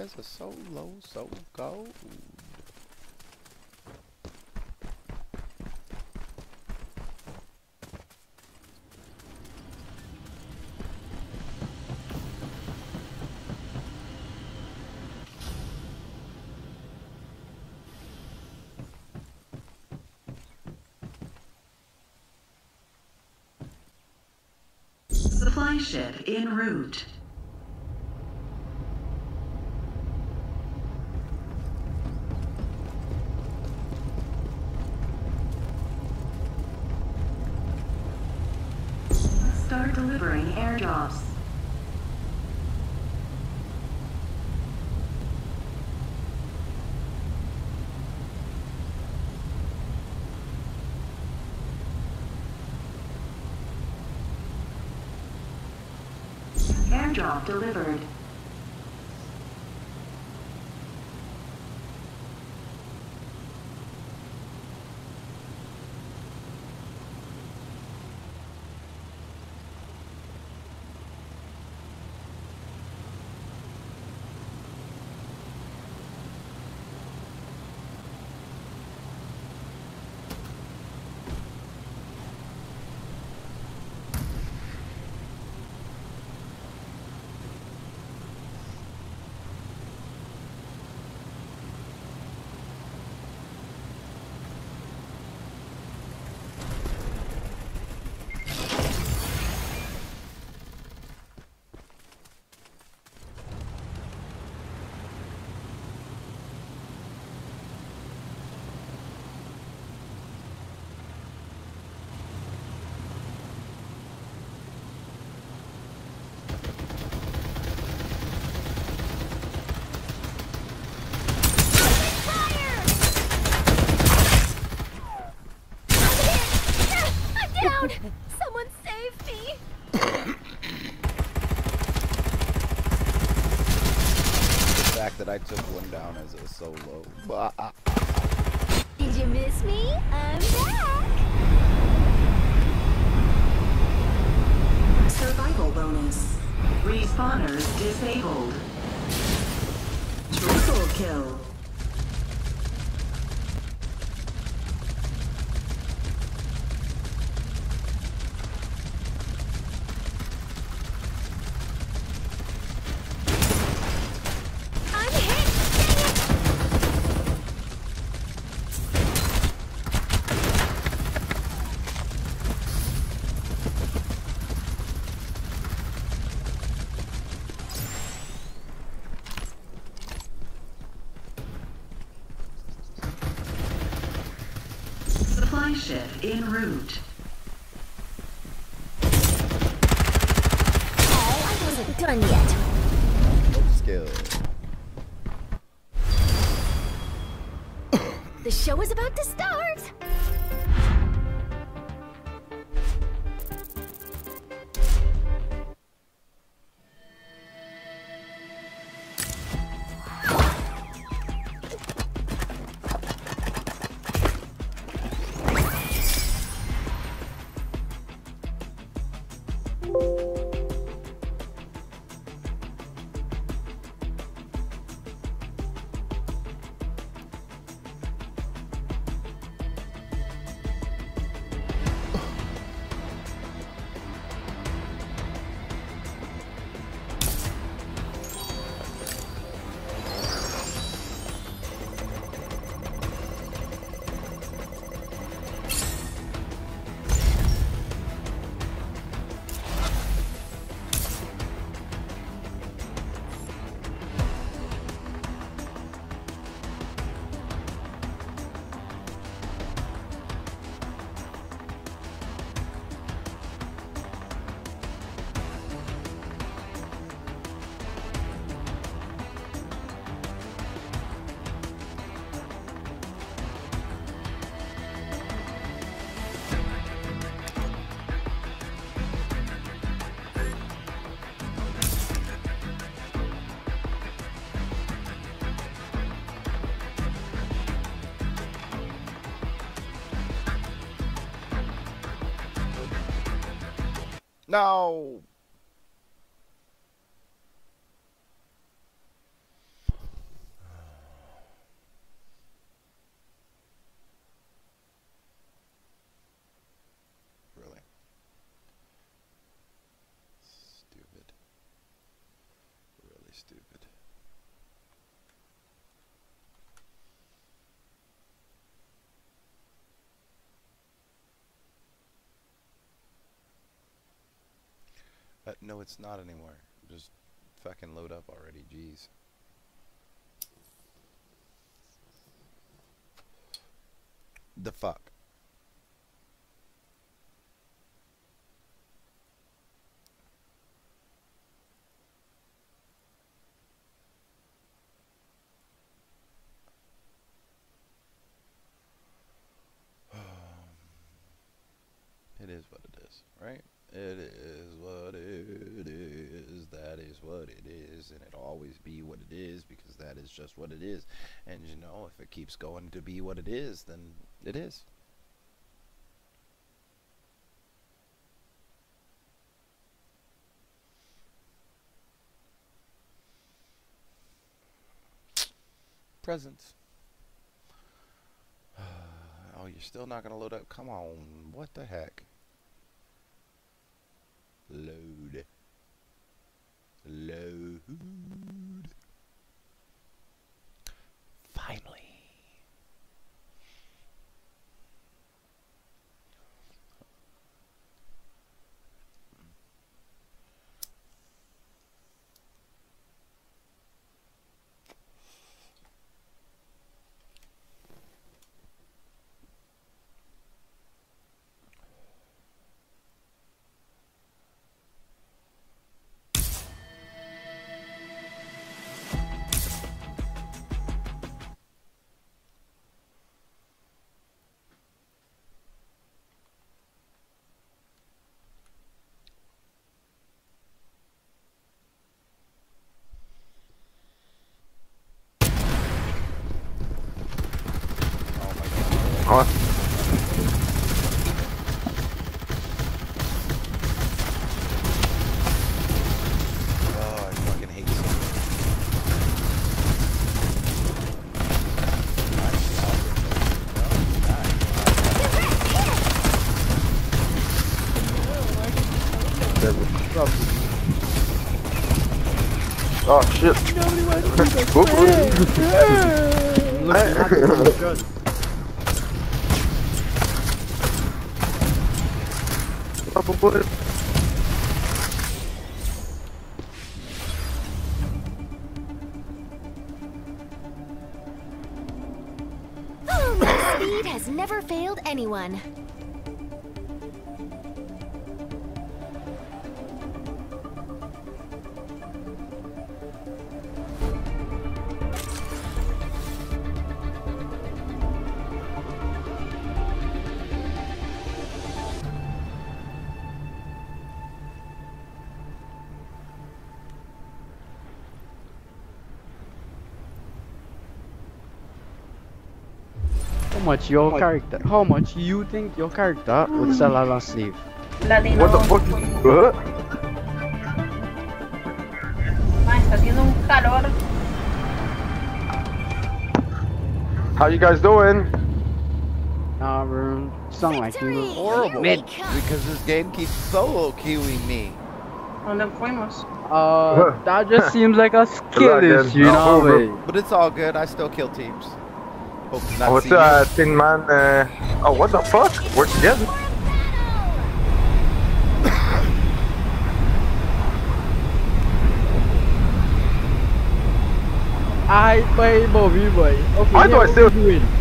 as a solo, so go. Supply ship en route. Down as a solo. Bah. Did you miss me? I'm back! Survival bonus. Respawners disabled. Triple kill. The show is about to start! No. stupid. Uh, no, it's not anymore. Just fucking load up already. Jeez. The fuck. It is what it is, right? It is what is. What it is, and it'll always be what it is because that is just what it is. And you know, if it keeps going to be what it is, then it is. Presents. Oh, you're still not gonna load up? Come on, what the heck? Load. Load. Your character? How much you think your character would sell a last sleeve? Latino. What the fuck? What? Ma, está haciendo un calor. How you guys doing? Nah, bro. Sound like you Victory! were horrible. Here we come. Because this game keeps solo queuing me. ¿Dónde fuimos? Uh, that just seems like a skill issue, you know? But it's all good. I still kill teams. Not What's that thing, man? Uh, oh, what the fuck? We're together. Ai, bay Bobby boy. Okay, Why do I still- what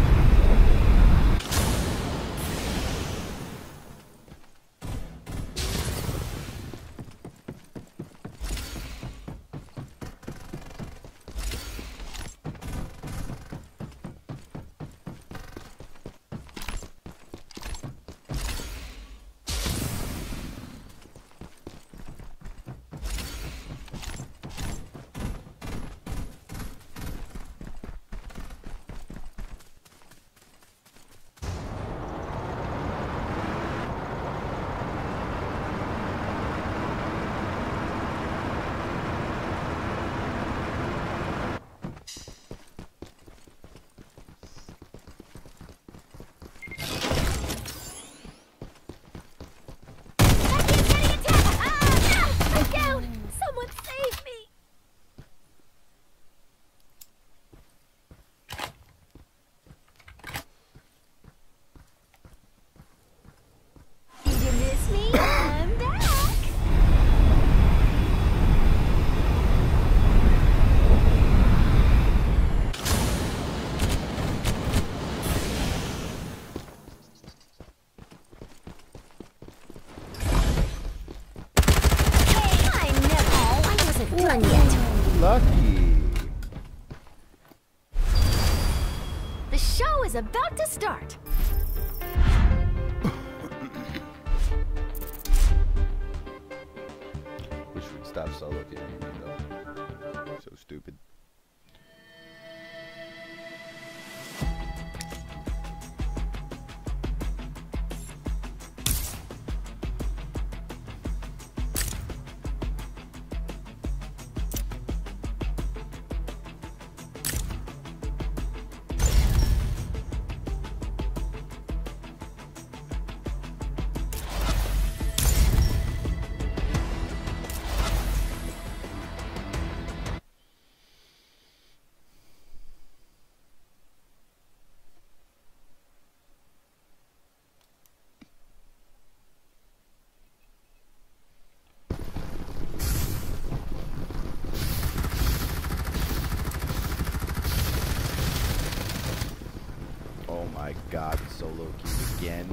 again.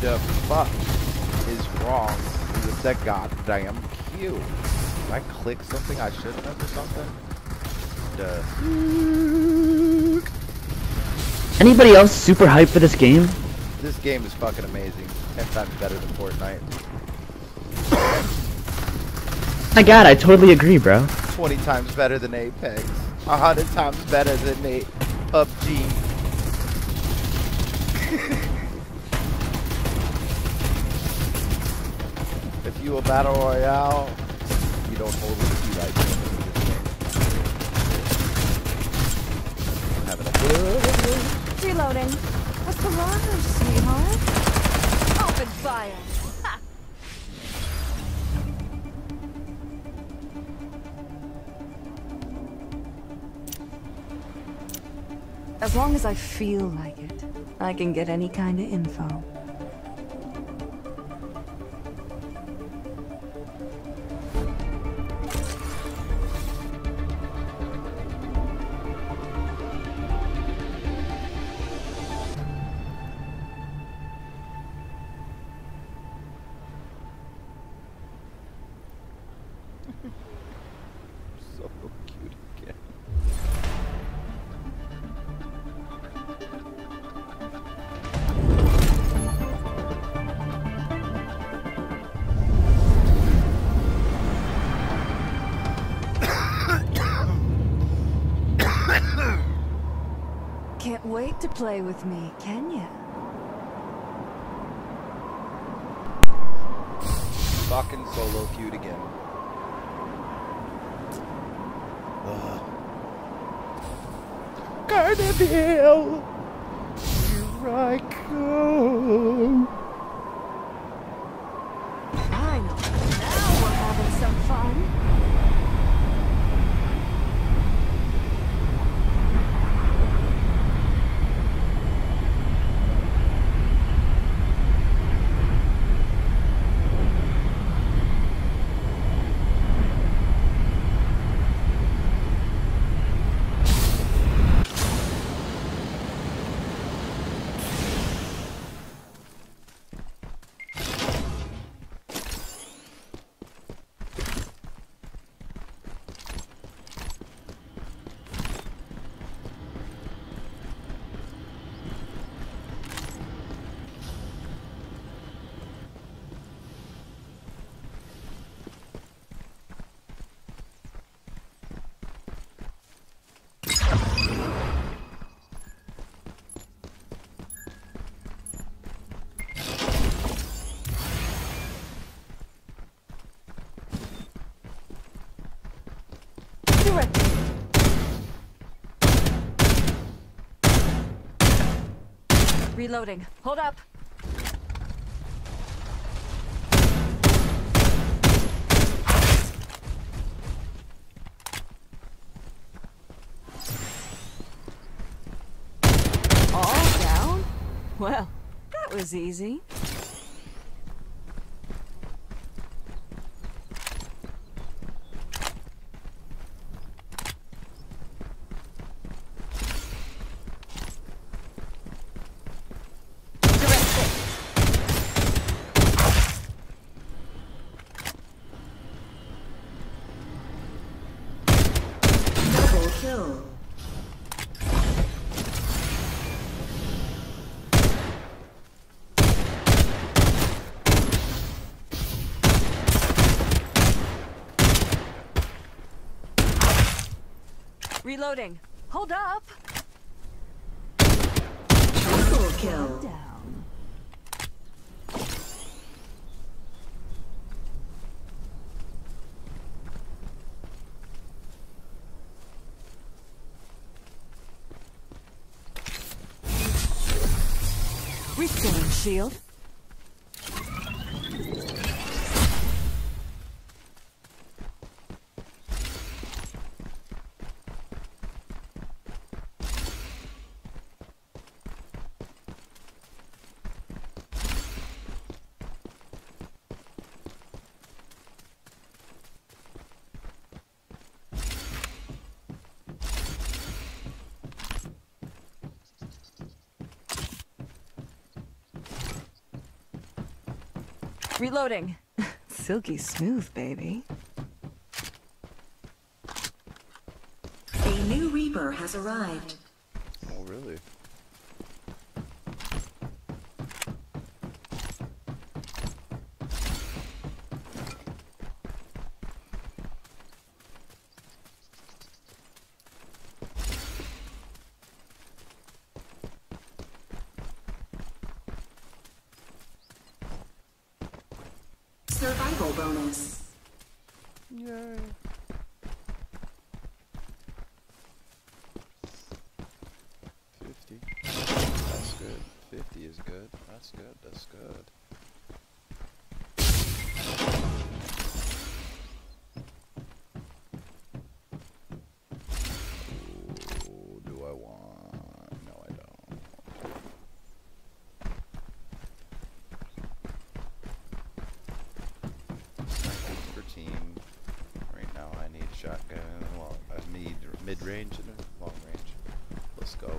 The fuck is wrong with that goddamn queue? Did I click something I shouldn't have or something? Duh. Anybody else super hyped for this game? This game is fucking amazing. Ten times better than Fortnite. My god, I totally agree, bro. 20 times better than Apex. 100 times better than a battle royale, you don't hold the key like this in this game. I'm having a good Reloading. What's the sweetheart? Open fire. Ha! As long as I feel like it, I can get any kind of info. Play with me, can ya? Fucking solo queued again. Ugh. Carnival! Here I go! I know. Now we're having some fun. Do it. Reloading. Hold up. All down? Well, that was easy. Direct hit. Reloading. Hold up. Triple kill. Down. Restoring shield. Reloading. Silky smooth, baby. A new Reaper has arrived. Oh, really? Survival bonus. Yay. Fifty. That's good. Fifty is good. That's good. That's good. Ooh, do I want? No, I don't. Snipers for team. Right now, I need a shotgun and a long. I need mid range and a long range. Let's go.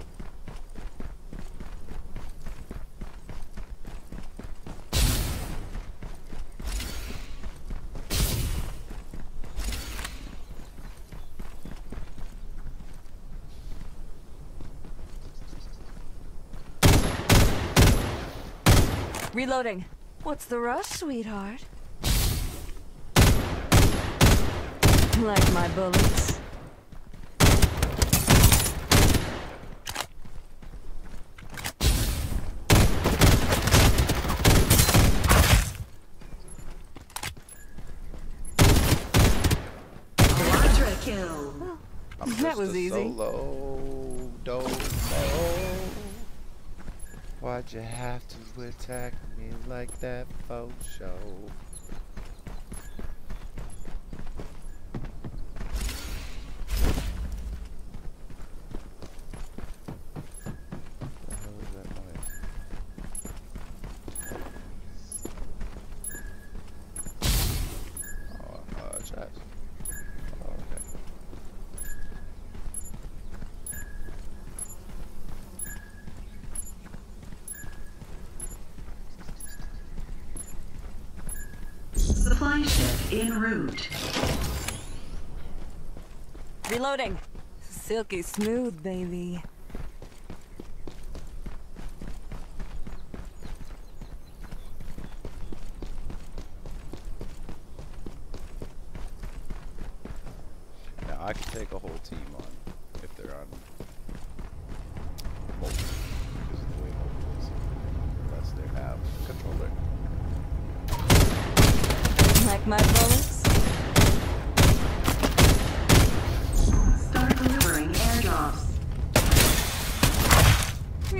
Reloading. What's the rush, sweetheart? Like my bullets. Quadra kill. I'm That was easy. Solo, dope, Why'd you have to attack like that, faux show? The hell is that noise? Oh, uh, chat. Oh, okay. Supply ship route. Reloading. Silky smooth, baby. Now I can take a whole team on if they're on mobile because of the way mobile is. Unless they have controller. Like my bullets? Start delivering airdrops.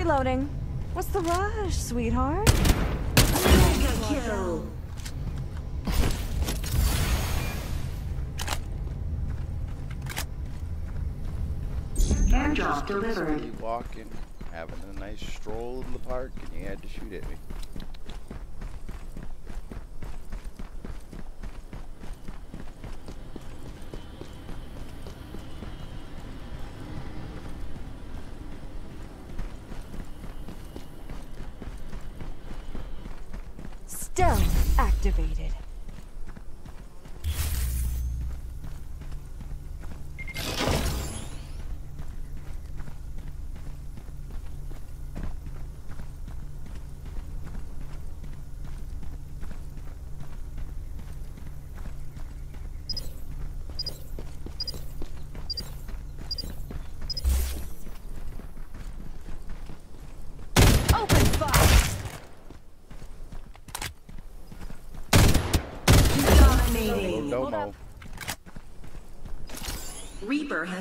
Reloading. What's the rush, sweetheart? Mega kill. Airdrop delivered. Simply walking, having a nice stroll in the park, and you had to shoot at me.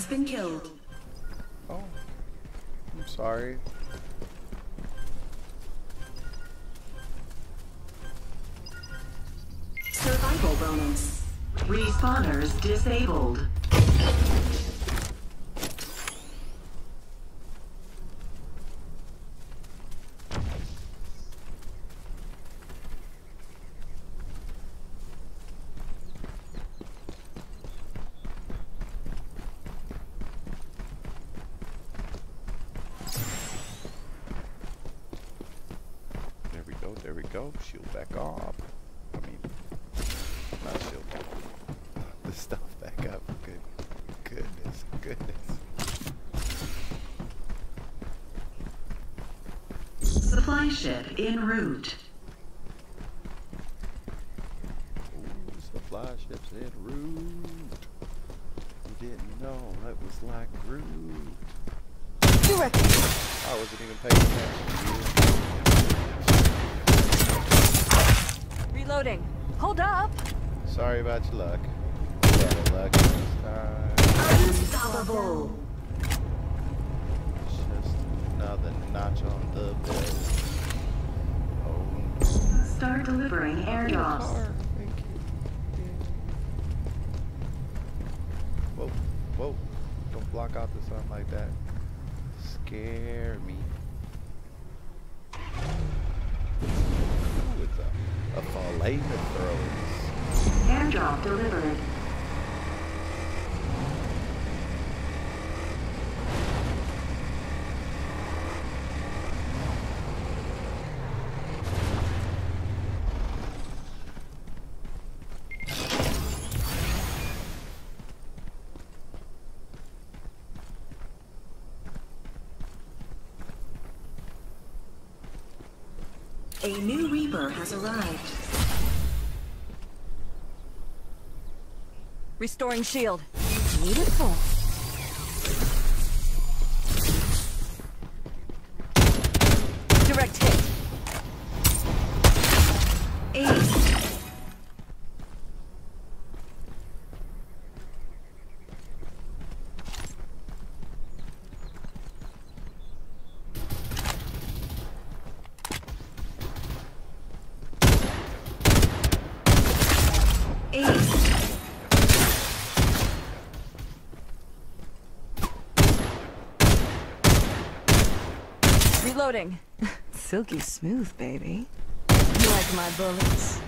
Has been killed. Oh, I'm sorry. Survival bonus. Respawners disabled. There we go, there we go. Shield back off. I mean, not shield. The stuff back up. Good. Goodness, goodness. Supply ship en route. Ooh, supply ships en route. You didn't know it was like Groot. Direct. I wasn't even paying attention. Reloading. Hold up. Sorry about your luck. Better luck this time. Unstoppable. Just another notch on the belt. Start delivering airdrops. car. Thank you. Whoa, whoa. Don't block out the sun like that. Scare me. Ooh, it's a, a fillet that throws. Airdrop delivered. A new Reaper has arrived. Restoring shield. Need it full. Direct hit. Ace. Ace. Reloading. Silky smooth, baby. You like my bullets?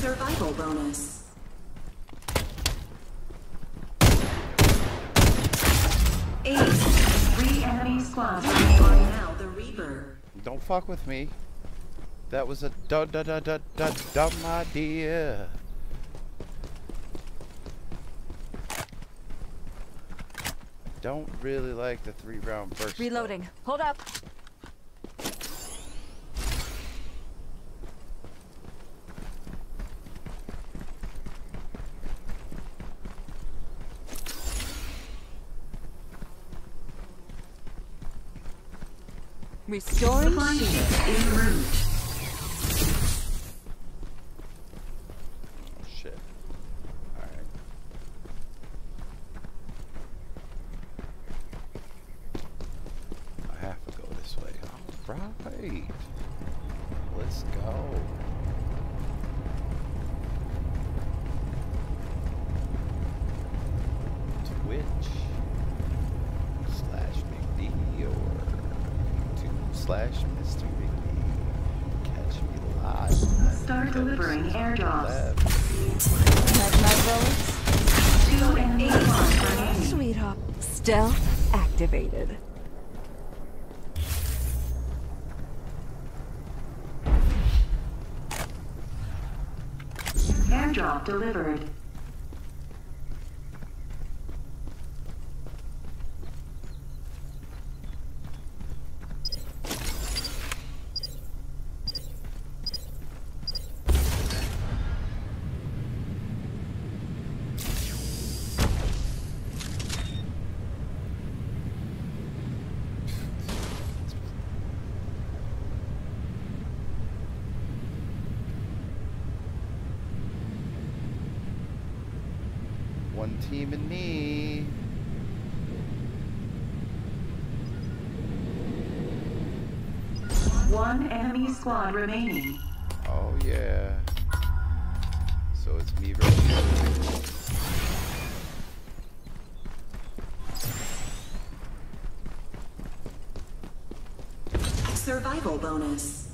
Survival bonus. Ace. Three enemy squads are now the Reaper. Don't fuck with me. That was a da da da da da dumb idea. Don't really like the three round burst. though. Reloading. Hold up. Restoring Supply ship en route. Team and me. One enemy squad remaining. Oh yeah. So it's me versus. Survival bonus.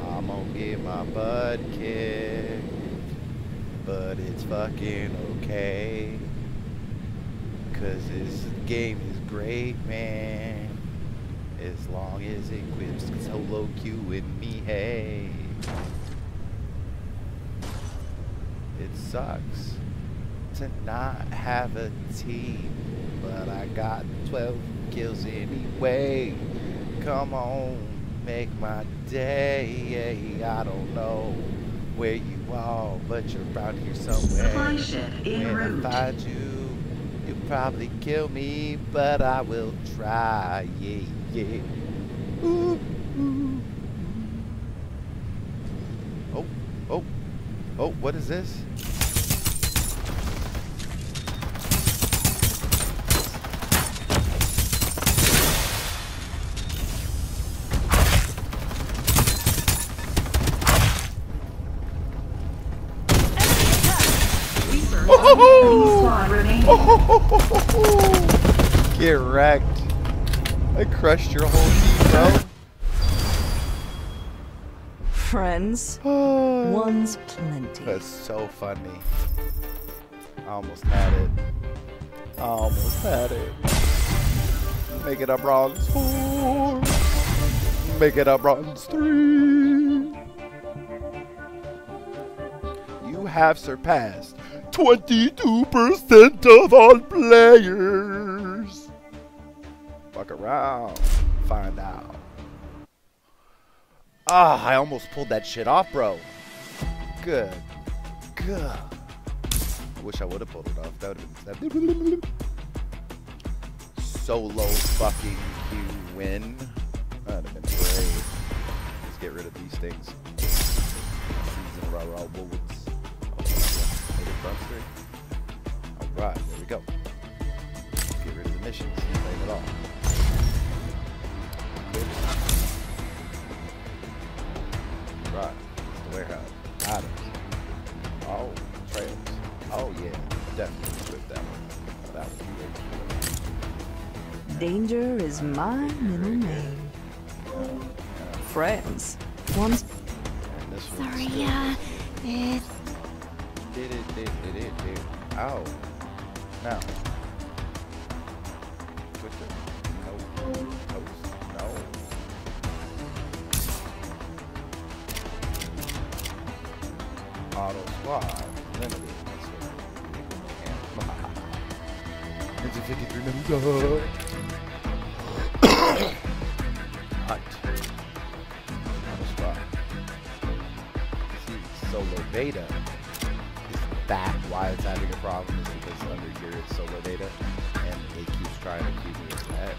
I'm gonna get my butt kicked, but it's fucking okay. Cause this game is great, man. As long as it quits solo queue with me, hey. It sucks to not have a team, but I got 12 kills anyway. Come on, make my day. I don't know where you are, but you're around here somewhere. Supply ship en when route. I find you, you'll probably kill me, but I will try. Yeah, yeah. Ooh, ooh. Oh, oh, oh, what is this? Remaining. Get wrecked. I crushed your whole team, bro. Friends, one's plenty. That's so funny. I almost had it. I almost had it. Make it up bronze four. Make it up bronze three. You have surpassed 22% of all players. Fuck around. Find out. Ah, I almost pulled that shit off, bro. Good. Good. I wish I would have pulled it off. That would have been solo fucking Q win. That would have been great. Let's get rid of these things. Season raw wolves. Alright, there we go. Get rid of the missions. Save it all. Right. It's the warehouse. Items. Oh, trails. Oh yeah, definitely equip that one. That would be great. Danger is my middle name. Friends, one's And one's Sorry, still- uh, it, Did it, did it, did it, did it. Ow. Now. No. Toast. No. Auto squad. Limited. That's what I It's a 53 minute. Hunt. Auto squad. Solo beta that why it's having a problem is because under here it's solo data and it keeps trying to keep me as that.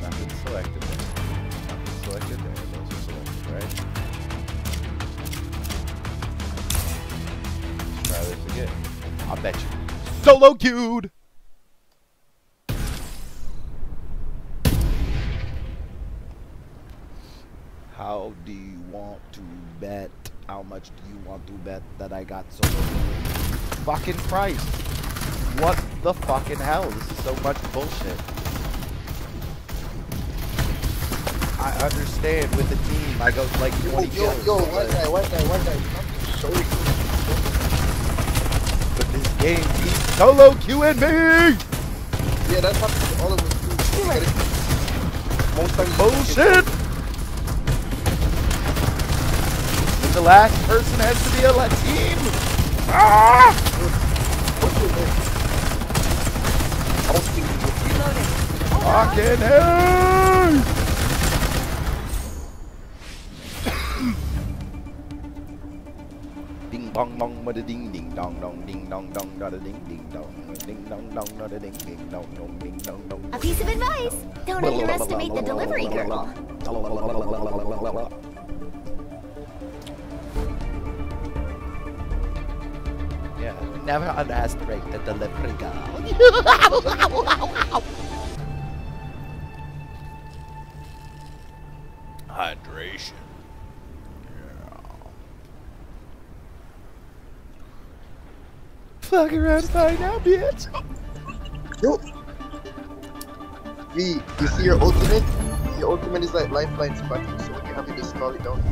Nothing selected there. Nothing selected there. Those are selected, right? Let's try this again. I bet you. Solo queued! How do you want to bet? How much do you want to bet that I got so fucking Christ? What the fucking hell? This is so much bullshit. I understand with the team I go like 20 kills. Yo, but- one guy, one guy, one guy. Sorry. But this game keeps solo queuing me! Yeah, that's what all of us do. You get it. Most times Bullshit! The last person has to be a la- team! Ah! Fucking hell! Bing bong bong ba da ding ding dong dong ding dong dong da da ding ding dong ding dong dong da da ding ding dong dong ding dong dong. A piece of advice don't underestimate the delivery girl. Never underestimate the delivery girl. Hydration. Yeah. Fuck around, find out, bitch. Yo. V, you see your ultimate? Your ultimate is like lifeline spotting, so when you have it, just call it down.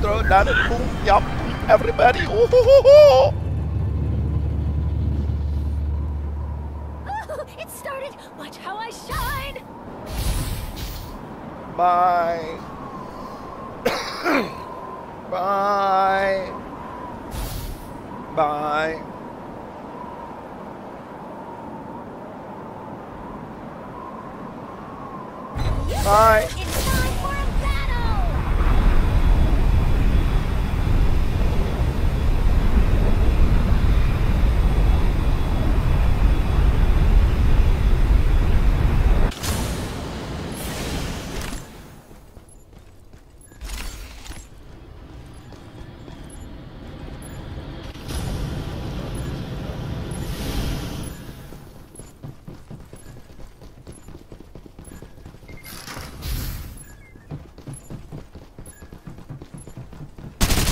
Throw it down and boom, yup. Everybody, ooh, hoo, hoo, hoo. it started. Watch how I shine. Bye. Bye. Bye. Bye. It's time for a battle.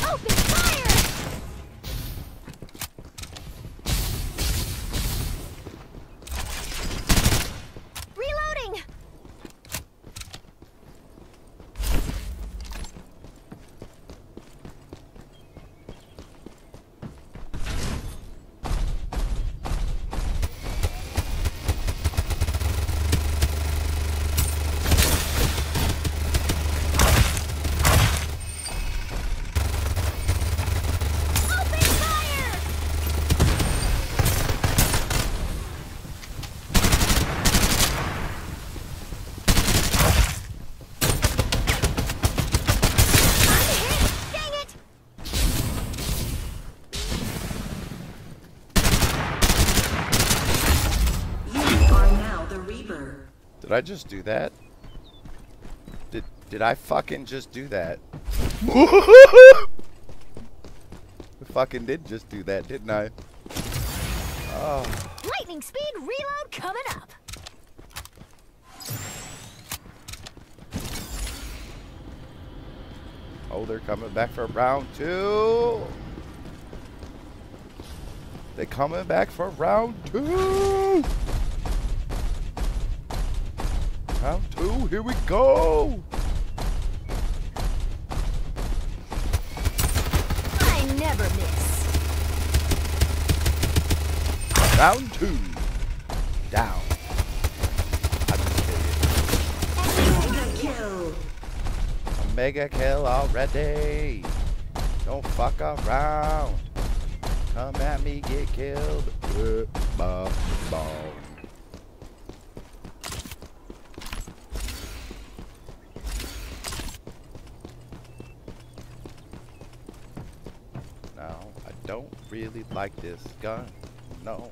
Open fire! Reloading! Open fire! I'm hit! Dang it! You are now the Reaper. Did I just do that? Did did I fucking just do that? I fucking did just do that, didn't I? Oh, Lightning speed reload coming up. oh, they're coming back for round two. They coming back for round two. Round two, here we go. I never miss. Round two. Down. I just kidding. Mega kill. A mega kill already. Don't fuck around. Come at me, get killed. Uh, bah, bah. Now, I don't really like this gun. No.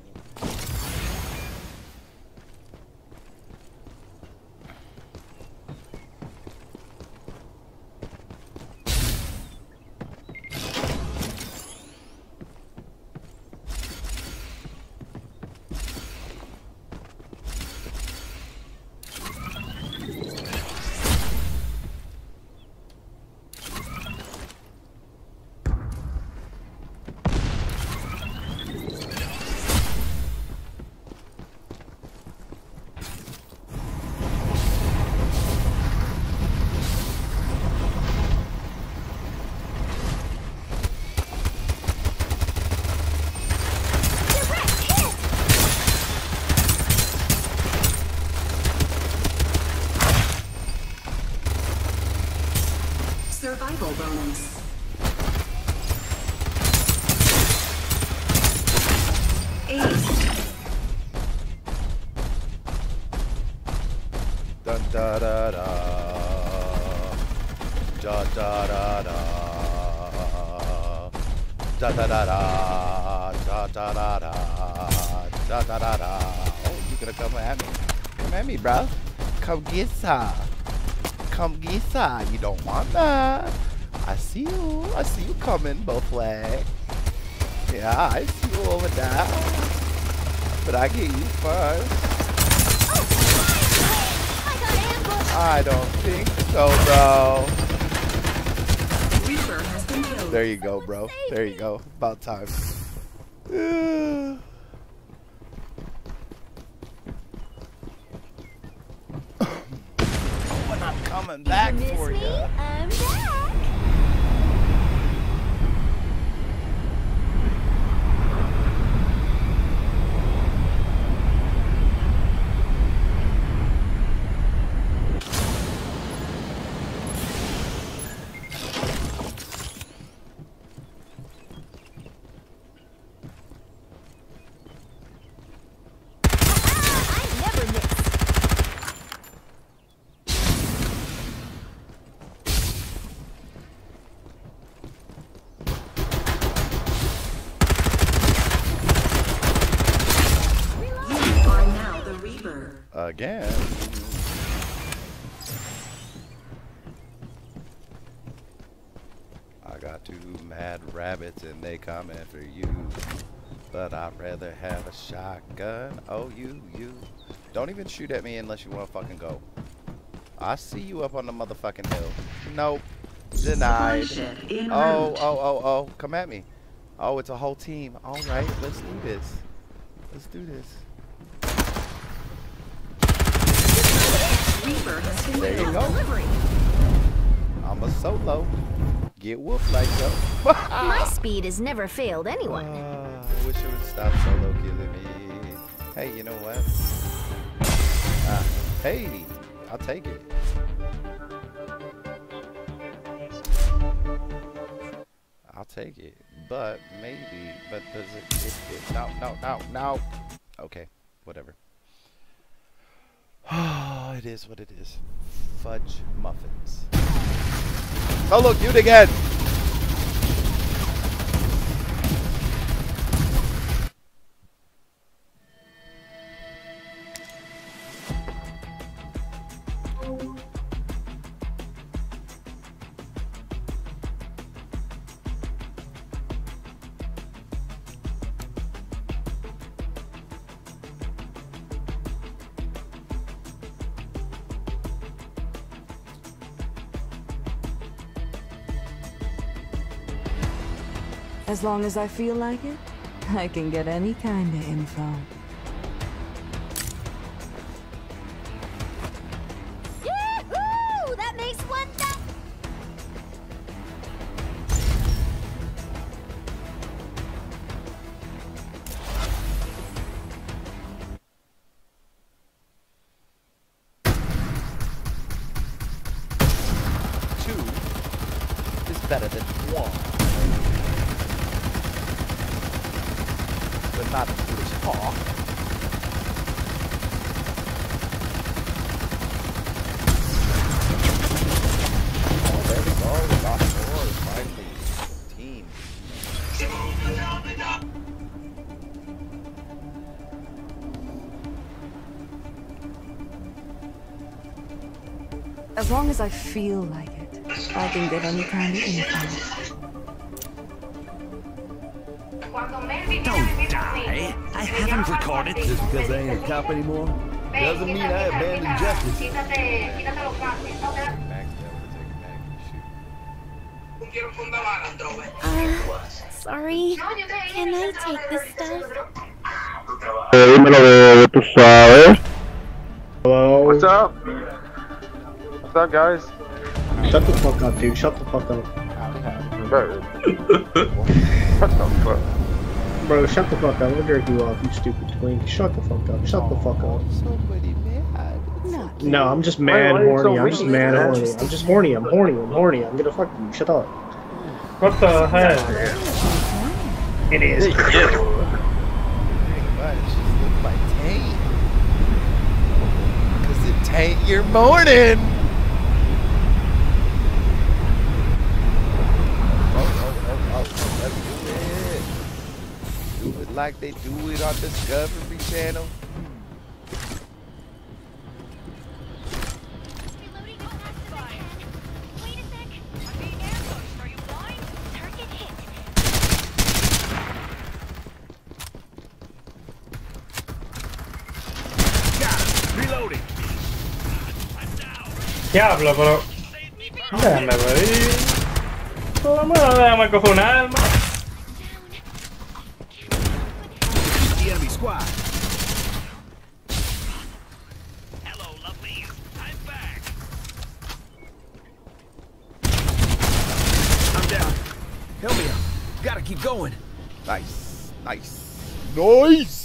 Get some. Come get some. You don't want that. I see you. I see you coming both ways. Yeah, I see you over there. But I get you first. Oh, I! I don't think so, bro. Reaper has been killed. There you go, bro. There you go. About time. Coming back Miss for me? you. I'm back! I never miss. You are now the Reaper. Again. I got two mad rabbits and they coming for you. But I'd rather have a shotgun. Oh, you, you. Don't even shoot at me unless you want to fucking go. I see you up on the motherfucking hill. Nope. Denied. Supply ship en Oh, oh, oh, oh. Come at me. Oh, it's a whole team. All right, let's do this. Let's do this. Reaper has been There you go. I'm a solo. Get whooped like so. My speed has never failed anyone. Ah, I wish it would stop solo killing me. Hey, you know what? Ah, hey, I'll take it. I'll take it. But maybe, but does it, it, it no, no, no, no. Okay, whatever. Oh, it is what it is. Fudge muffins. Oh, look, you again. As long as I feel like it, I can get any kind of info. Feel like it, I can get any kind of info. Don't die. I haven't recorded. Just because I ain't a cop anymore doesn't mean I abandoned justice. Max down to take a mag and. Uh, sorry. Can I take this stuff? dímelo, tú sabes. Hello? What's up? What's up, guys? Shut the fuck up, dude. Shut the fuck up. Bro. what the fuck? Bro, shut the fuck up. I'll jerk you off, you stupid twink. Shut the fuck up. Shut the fuck up. Somebody mad. Not No, I'm just mad why are so horny. I'm just mad horny. I'm just horny. I'm horny. I'm horny. I'm gonna fuck you. Shut up. What the heck? It is. Pretty much. Just look like taint. Cause it taint your morning. Oh, oh, oh, oh, oh, let's do it. Like they do it on Discovery Channel. Reloading. Diablo, pero. Déjame ver. Por lo menos déjame coger un arma. The enemy squad. Hello, lovelies. I'm back. I'm down. Help me out. Gotta keep going. Nice, nice, nice.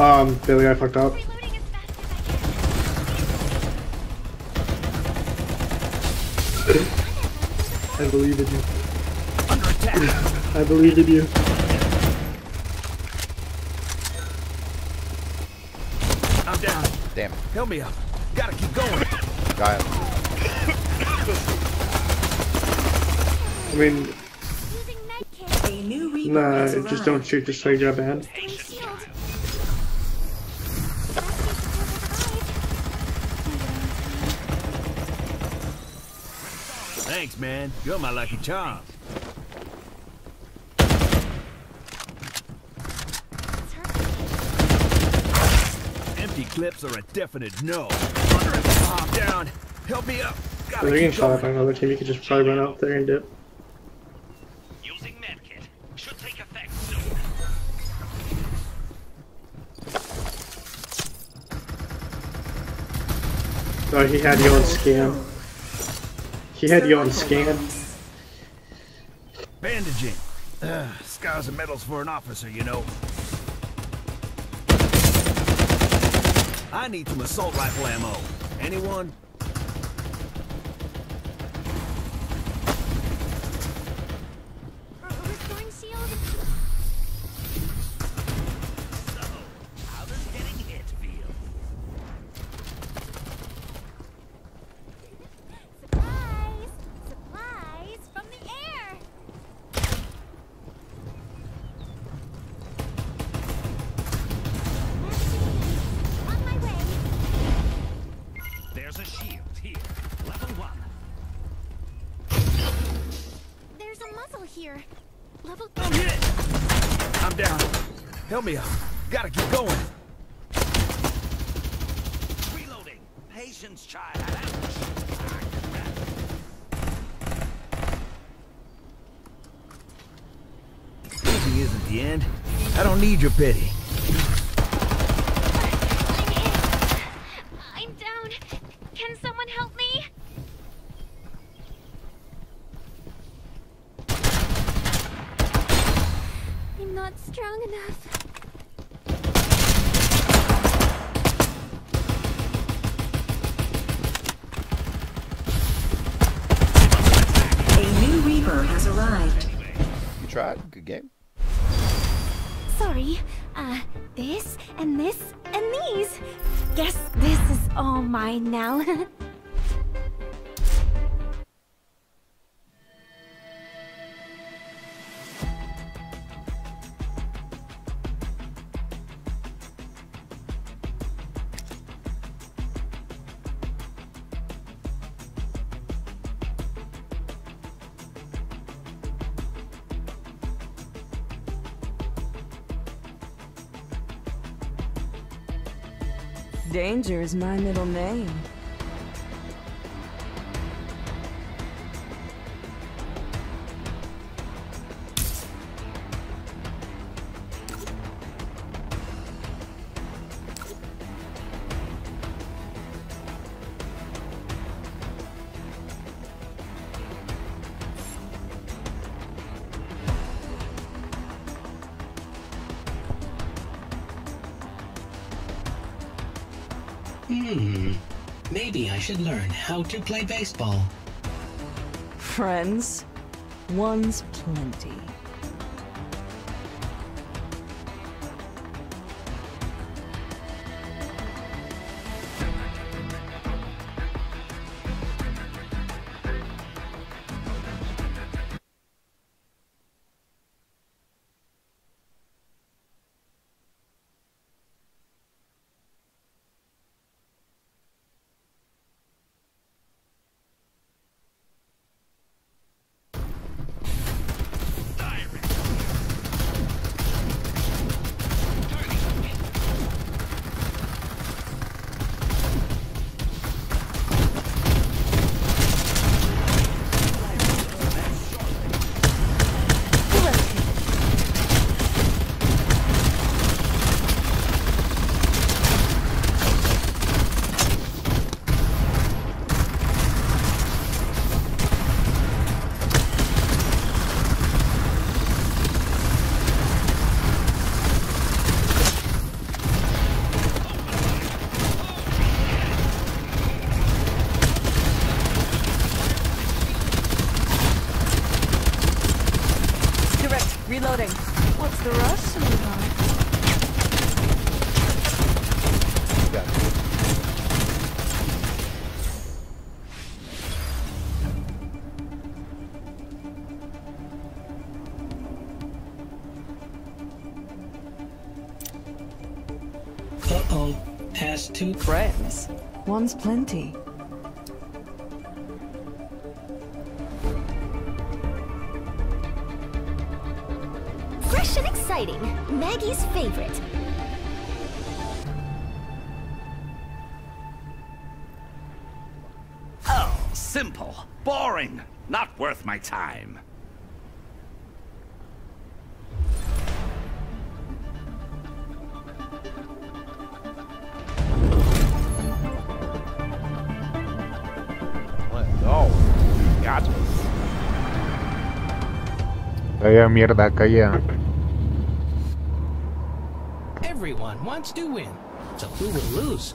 Um, Billy, I fucked up. I believe in you. Under attack. I believe in you. I'm down. Damn it. Help me up. Gotta keep going. Got him. I mean, A nah, just don't shoot, just straight grab a hand. Man. You're my lucky charm. Empty clips are a definite no. Under down. Help me up. If Gotta they're getting keep shot going. at by another team, you could just probably run out there and dip. Using medkit. Should take effect soon. Oh, he had you on scan. He had you on scan. Bandaging. Ugh, scars and medals for an officer, you know. I need some assault rifle ammo. Anyone? Pity. Danger is my middle name. should learn how to play baseball. Friends? One's plenty. Plenty. Mierda, acá. Everyone wants to win, so who will lose?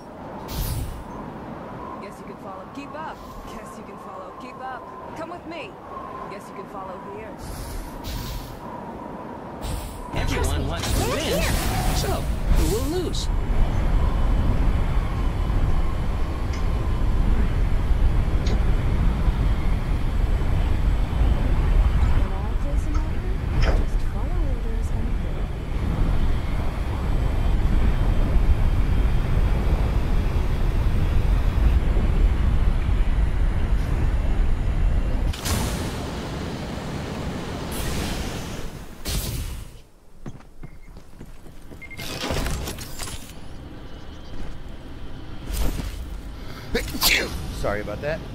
Sorry about that.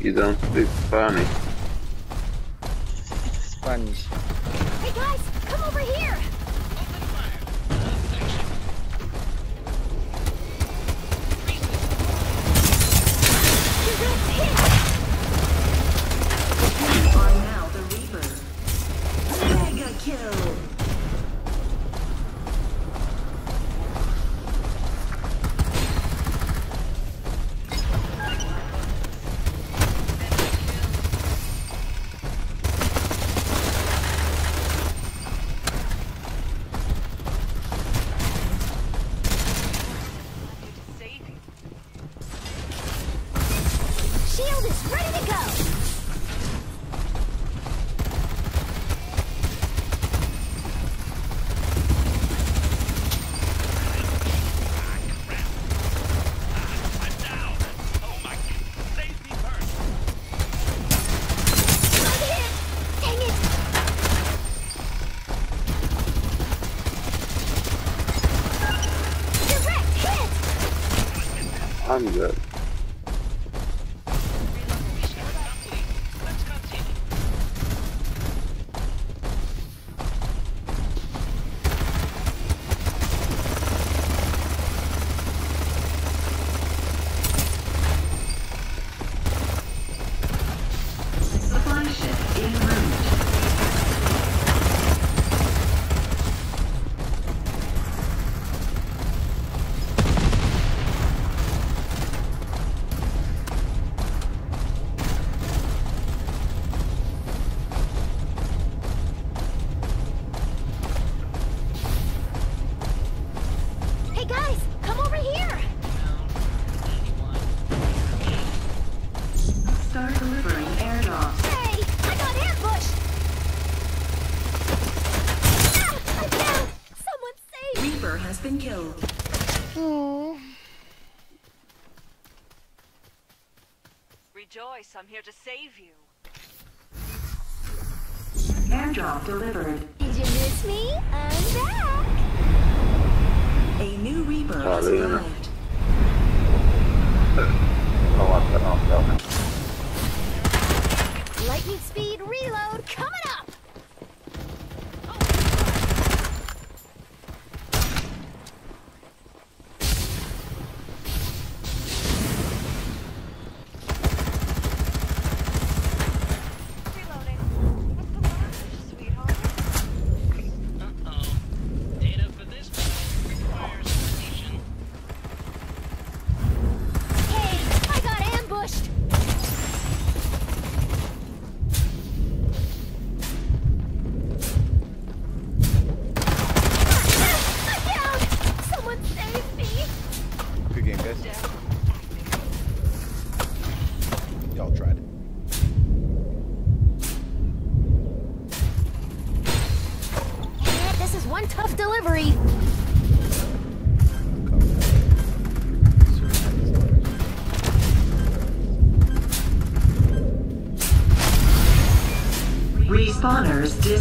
You don't speak Spanish. Spanish. delivered.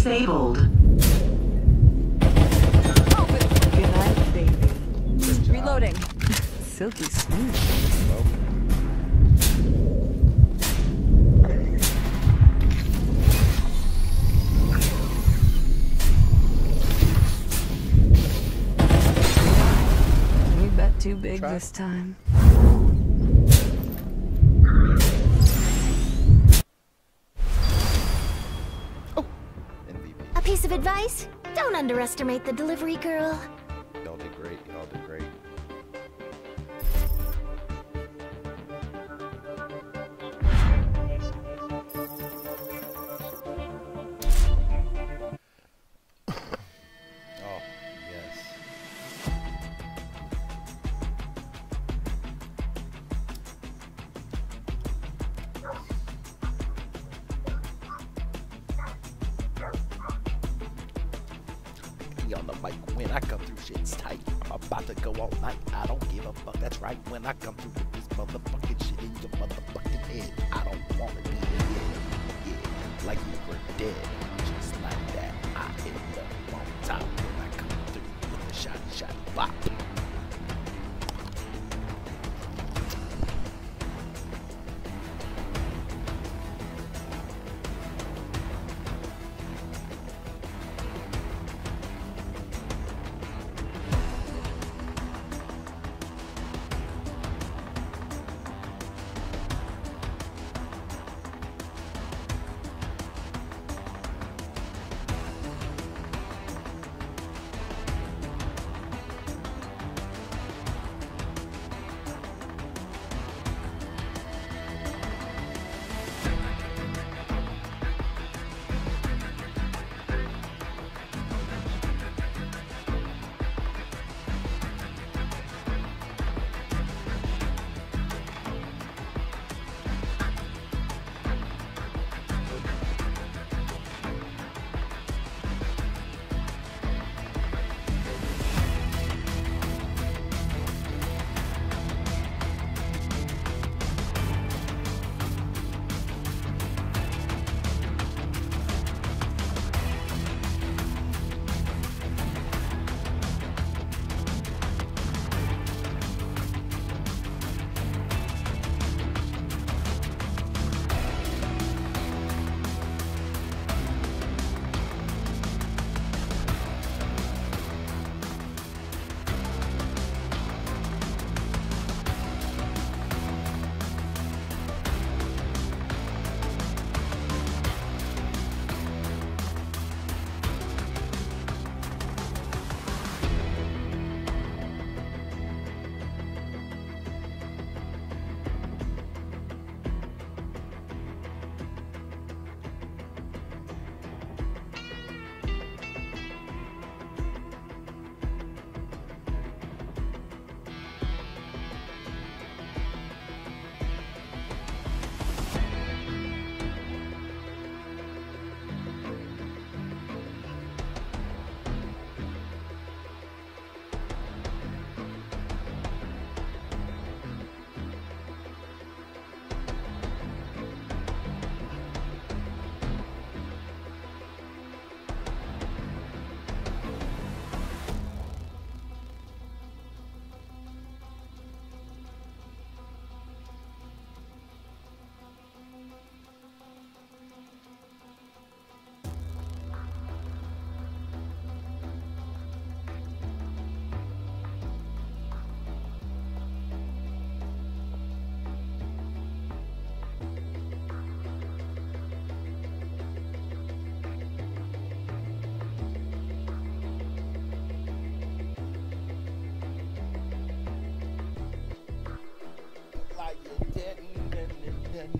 disabled. Good night, baby. Reloading. Silky smooth. Well. too big Try. this time. underestimate the delivery girl.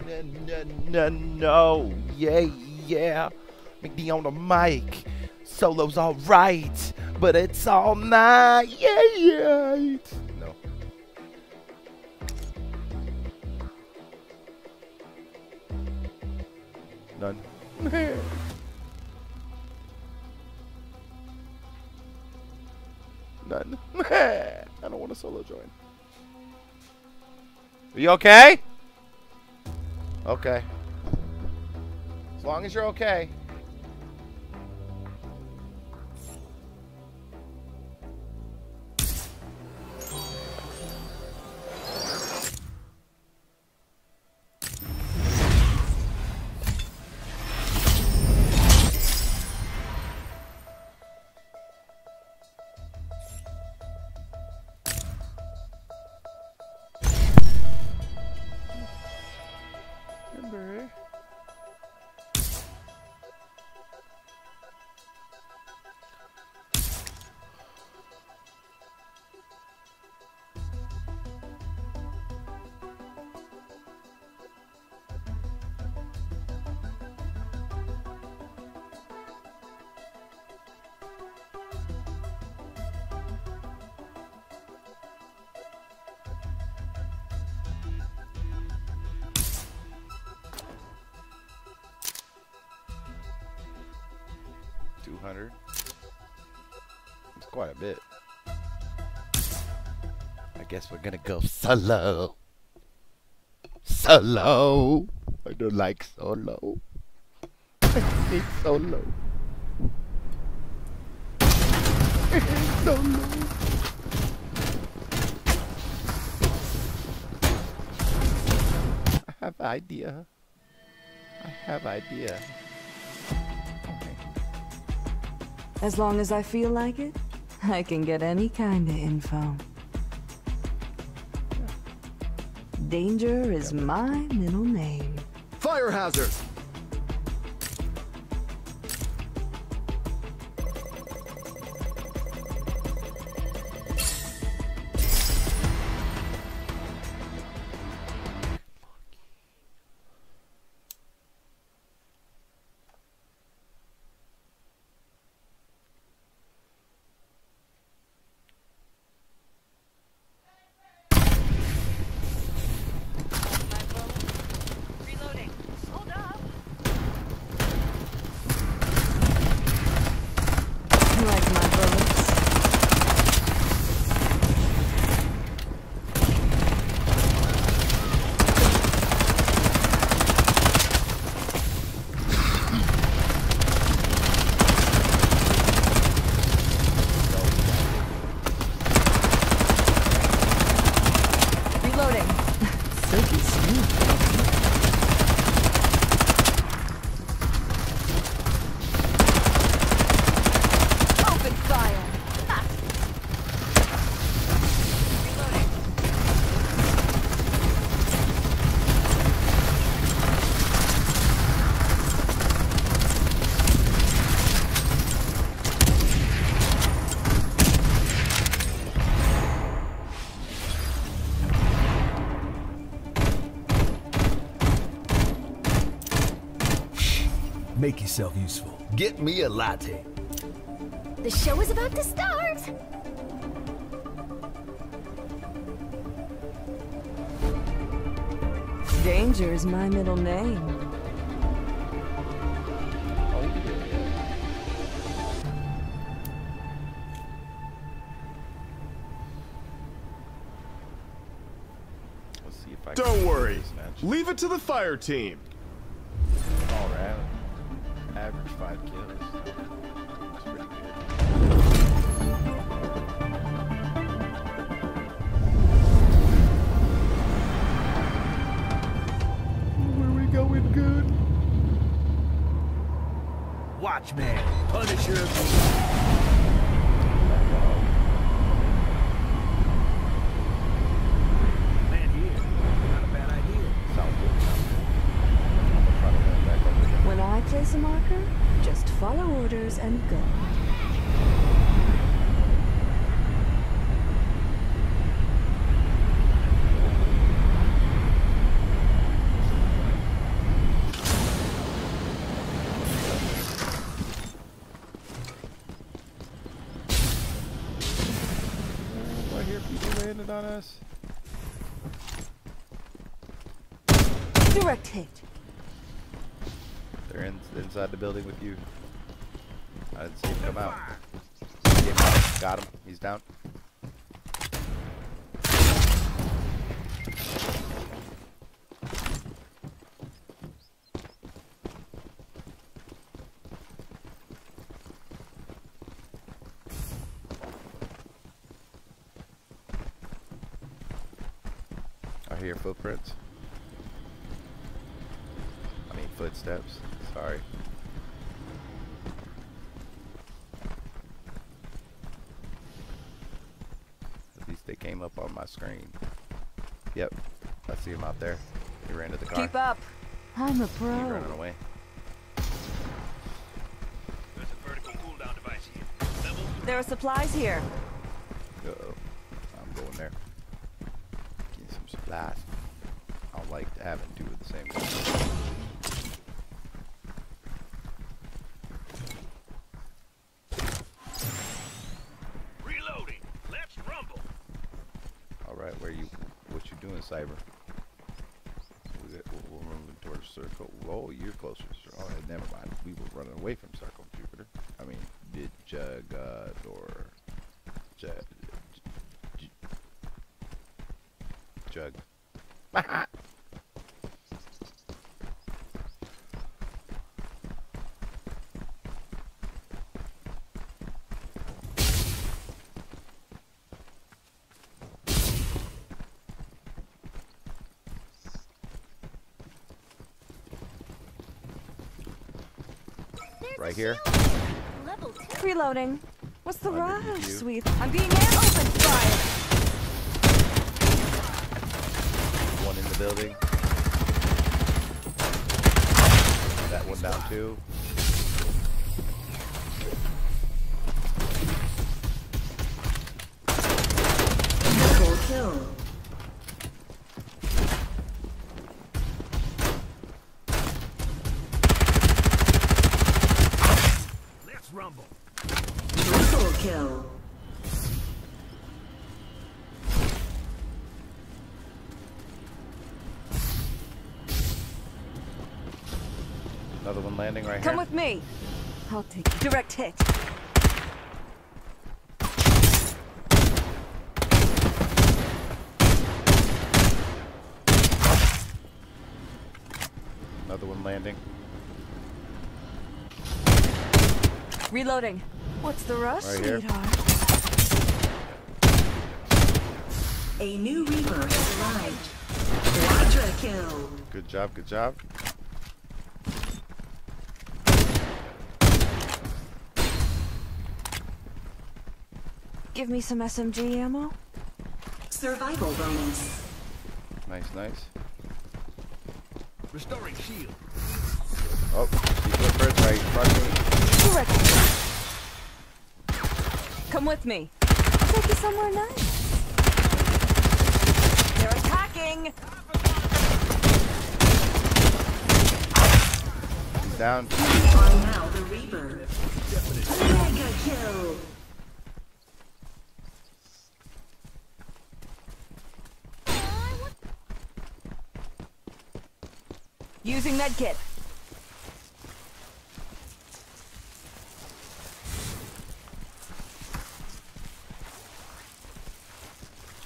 No, no, no, yeah, yeah. McD on the mic. Solo's alright, but it's all night. Yeah, yeah. No. None. None. I don't want a solo join. Are you okay? Okay. As long as you're okay. 200. It's quite a bit. I guess we're gonna go solo. Solo. I don't like solo. I hate solo. Solo. I have idea. I have idea. As long as I feel like it, I can get any kind of info. Danger is my middle name. Fire hazard! Yourself useful. Get me a latte. The show is about to start. Danger is my middle name. Let's see if I Don't worry. Leave it to the fire team. Andrews and Good. I hear people landed on us. Direct hit. They're in, inside the building with you. I didn't see him come out. Got him. He's down. I hear footprints. I mean footsteps. Sorry. At least they came up on my screen. Yep. I see him out there. He ran to the car. Keep up. I'm a pro. He's pro. running away. There's a vertical cooldown device here. Level There are supplies here. Uh oh. I'm going there. Getting some supplies. I don't like having two of the same thing. reloading. Let's rumble. Alright, where you what you doing, Cyber? We got- We're we're moving towards circle. Oh, you're closer. to Cir- Oh, never mind. We were running away from circle, Jupiter. I mean, did Jug uh, or Jug? J- Jug. Right here. Level two. Reloading. What's the Underneath rush, sweet? I'm being ambushed. Open fire. One in the building. That one down too. Right Come here. with me. I'll take direct hit. Another one landing. Reloading. What's the rush, Right sweetheart? A new Reaper has arrived. Quadra kill. Good job, good job. Give me some SMG ammo. Survival bonus. Nice, nice. Restoring shield. Oh, see footprints right in front of me. Direct. Come with me. I'll take you somewhere nice. They're attacking. He's down. You are now the Reaper. Mega kill. Using medkit.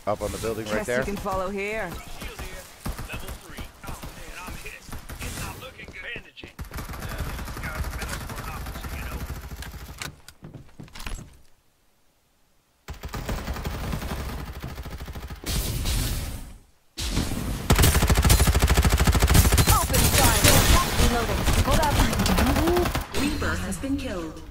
Up on the building right there. you can follow here. Level three. Oh man, I'm hit. It's not looking good. Bandaging. Uh, this guy's better for an officer, you know. Open fire. Reloading. Hold up. Reaper has been killed.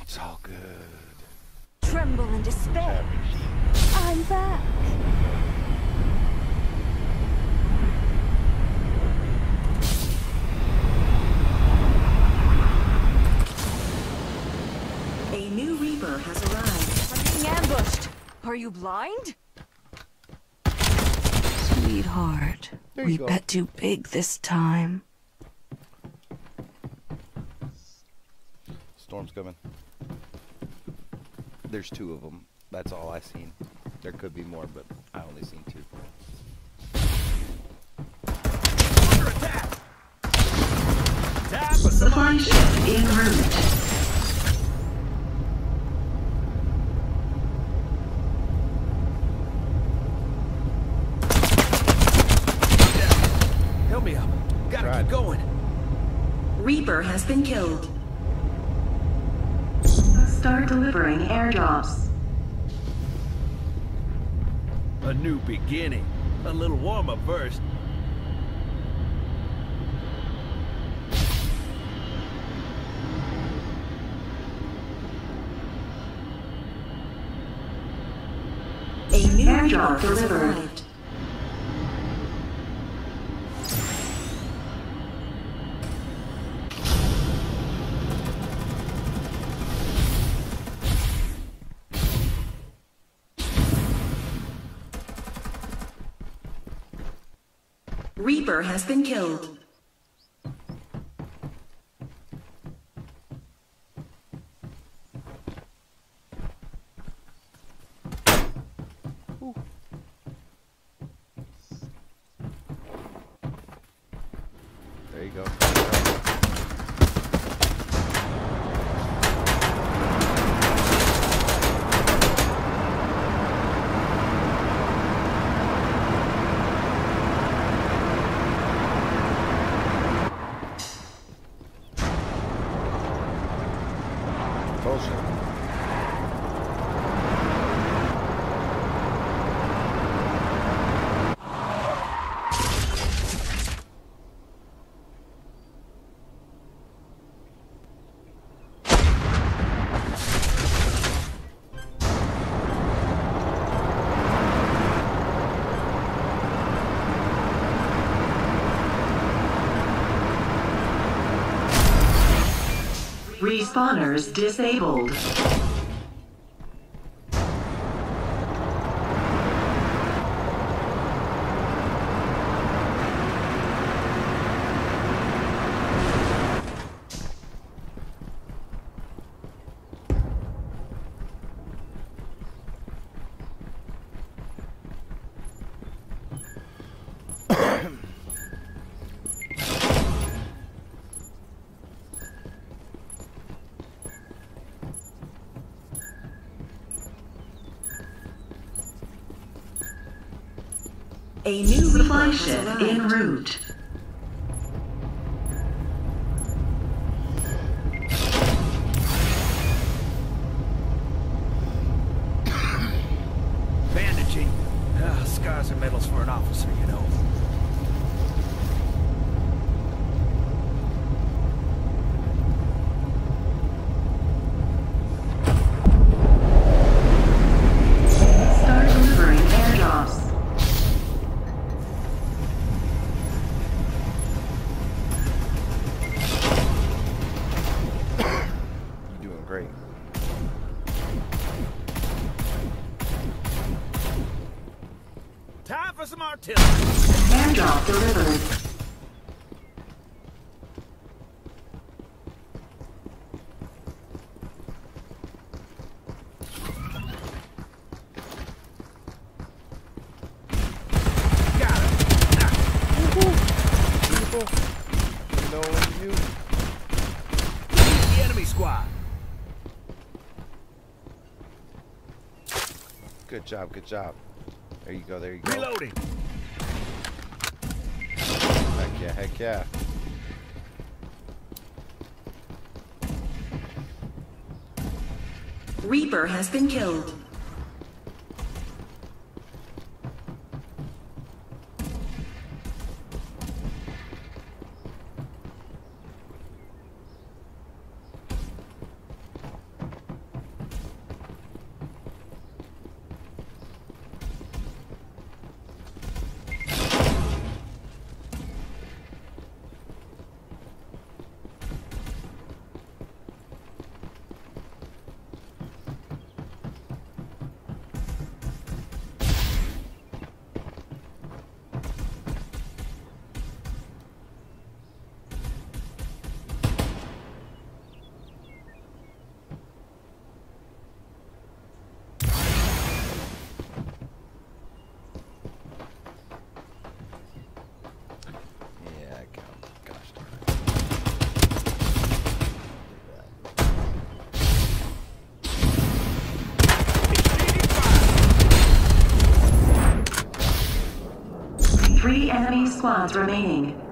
It's all good. Tremble in despair. I'm back. A new Reaper has arrived. I'm being ambushed. Are you blind? Sweetheart, we go. bet too big this time. Storm's coming. There's two of them. That's all I seen. There could be more, but I only seen two. Supply ship en route. Reaper has been killed. Start delivering airdrops. A new beginning. A little warmer first. A new airdrop delivered. Has been killed. There you go. Bullshit. Respawners disabled. A supply en route. Good job, good job. There you go, there you go. Reloading. Heck yeah, heck yeah. Reaper has been killed. Enemy squads remaining.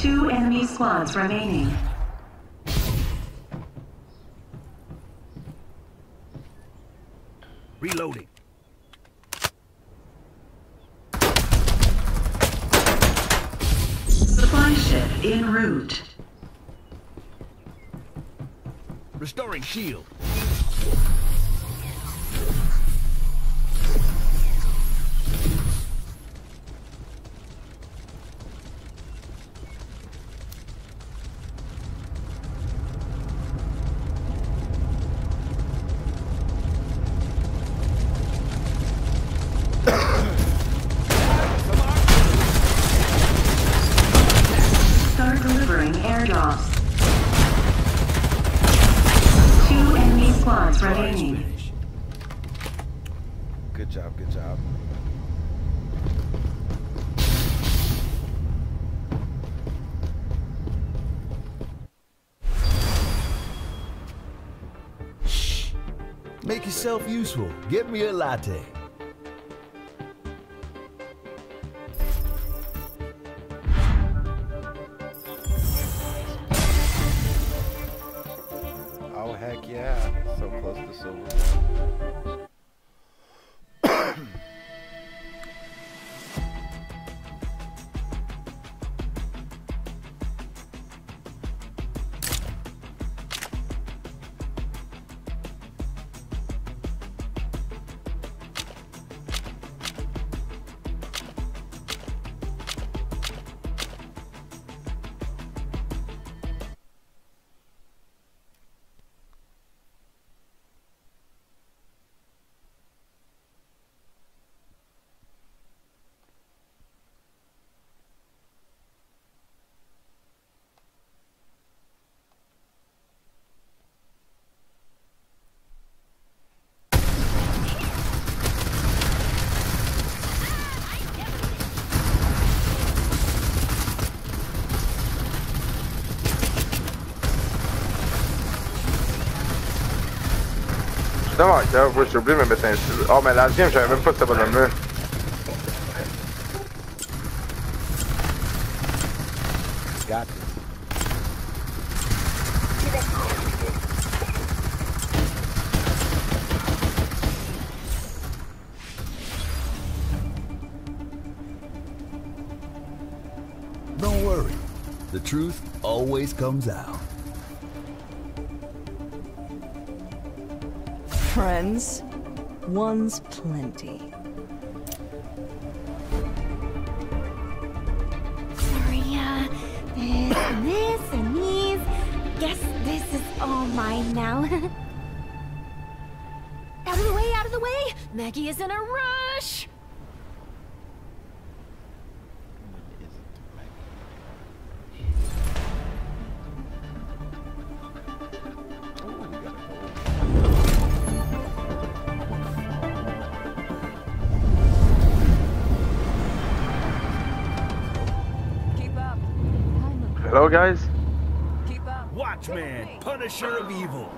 Two enemy squads remaining. Reloading. Supply ship en route. Restoring shield. Yourself useful. Get me a latte. J'ai oublié de. Oh, mais la game, j'avais même pas de this. Don't worry. The truth always comes out. Friends, one's plenty. Uh, this and this and these. Guess this is all mine now. out of the way, out of the way! Maggie is in a rush! Guys? Watchman, Punisher of Evil.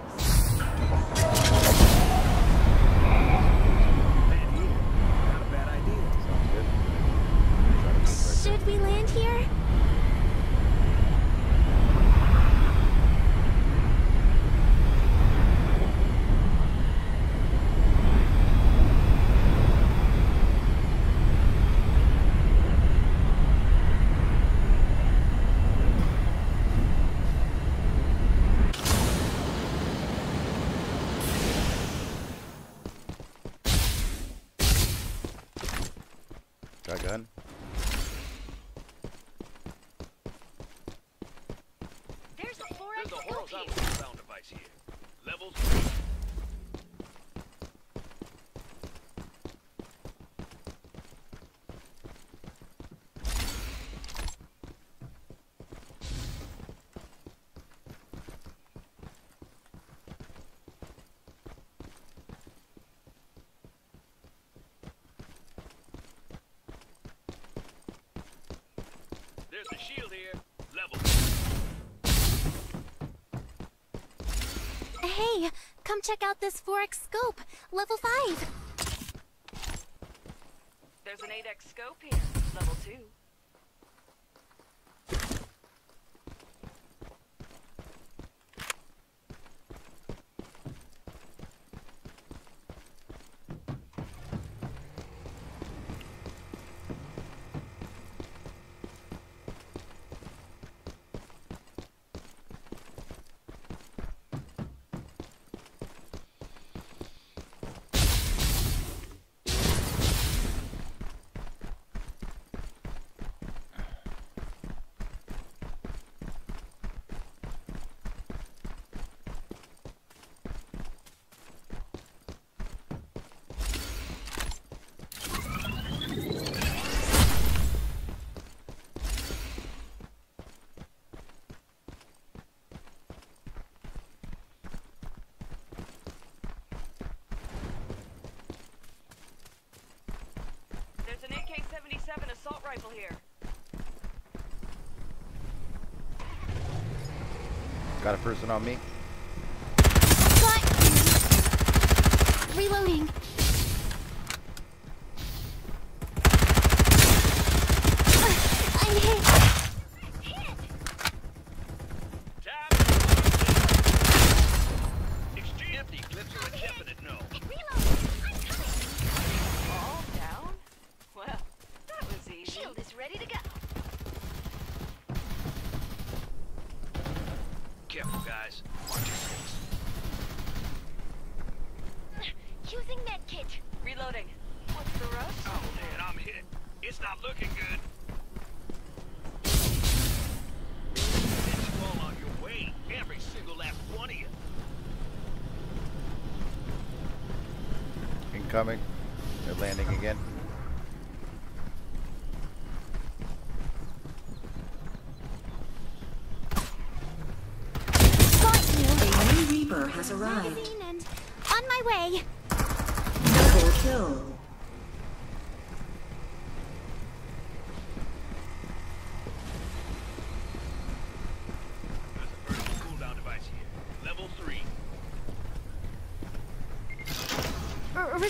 Come check out this 4x scope, level 5. There's an 8x scope here, level 2. 77 assault rifle here. Got a person on me. Reloading. coming.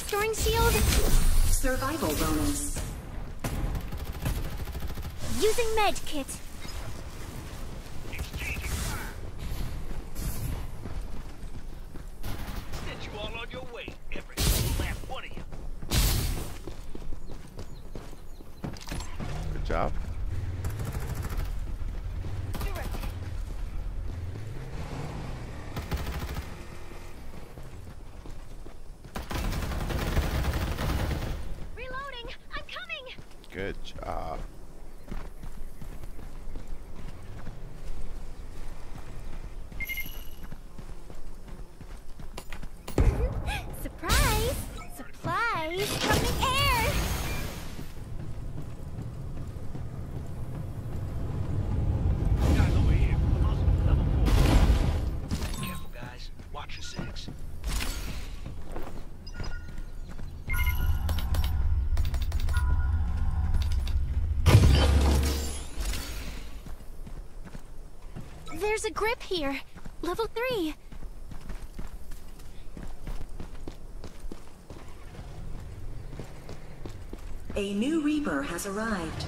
restoring shield? Survival bonus. Using med kit. There's a grip here. Level 3. A new Reaper has arrived.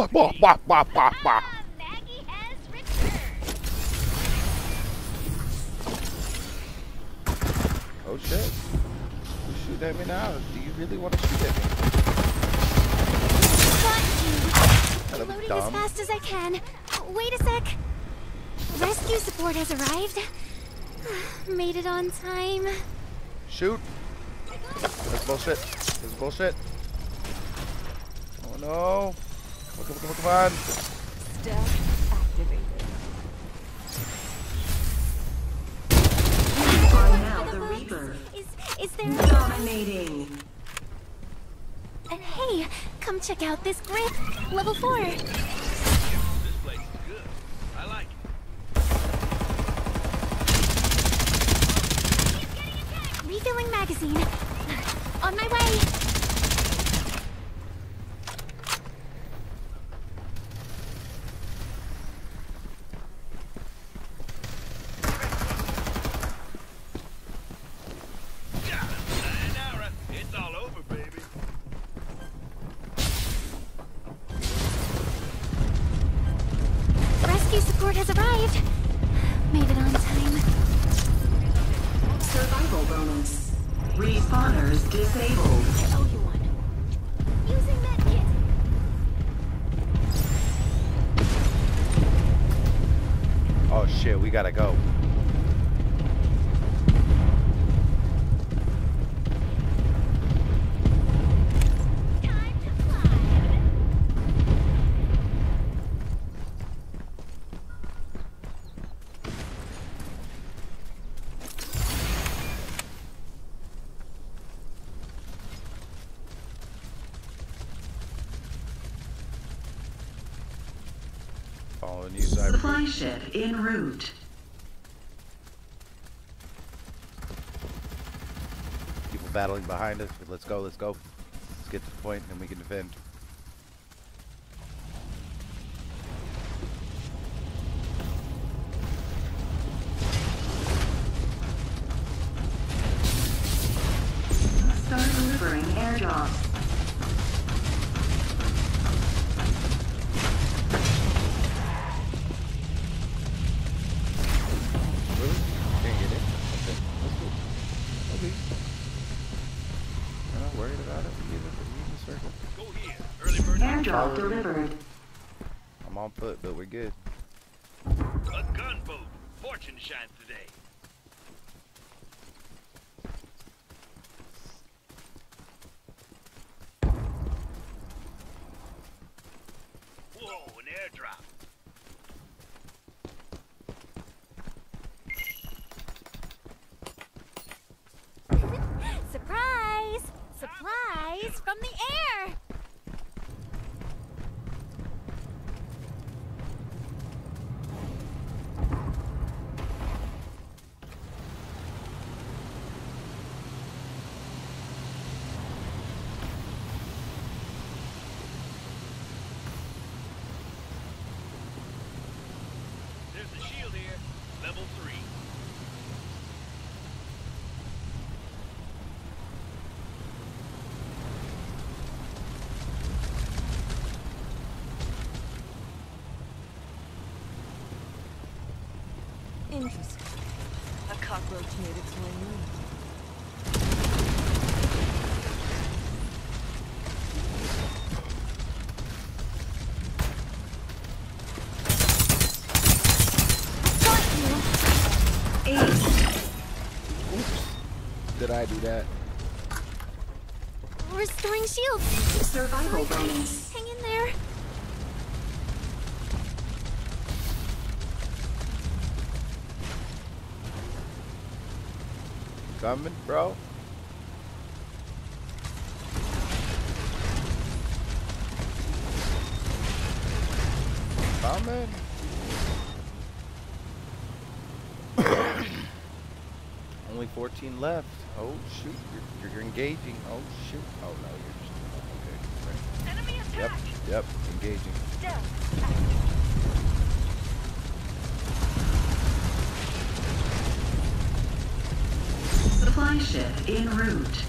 Bah, bah, bah, bah, bah, bah. Oh shit. You shoot at me now. Do you really want to shoot at me? That'll be Loading as fast as I can. Uh, wait a sec. Rescue support has arrived. Made it on time. Shoot. That's bullshit. That's bullshit. Oh no. Come on, come on, come on. Stealth activated. You are now the Reaper. Is is there Dominating. And hey, come check out this grip. Level 4. This place is good. I like it. Refilling magazine. On my way. Gotta go. Supply ship en route. Battling behind us. Let's go, let's go. Let's get to the point and we can defend. Start delivering airdrops. Really? Can't get in? Okay, that's cool. Okay. I'm not worried about it. We in the, we in the circle. Go here. Early bird. Airdrop delivered. I'm on foot, but we're good. A gunboat. Fortune shines today. Whoa, an airdrop. Supplies from the air! There's the shield here. Level three. Interesting. A cockroach made its way in. Did I do that? Restoring shields. Survival bonus. Hang in there. Coming, bro? Coming. Only 14 left engaging. Oh shoot! Oh no, you're just okay. Great. Enemy attack. Yep. Yep. Engaging. Supply ship in route.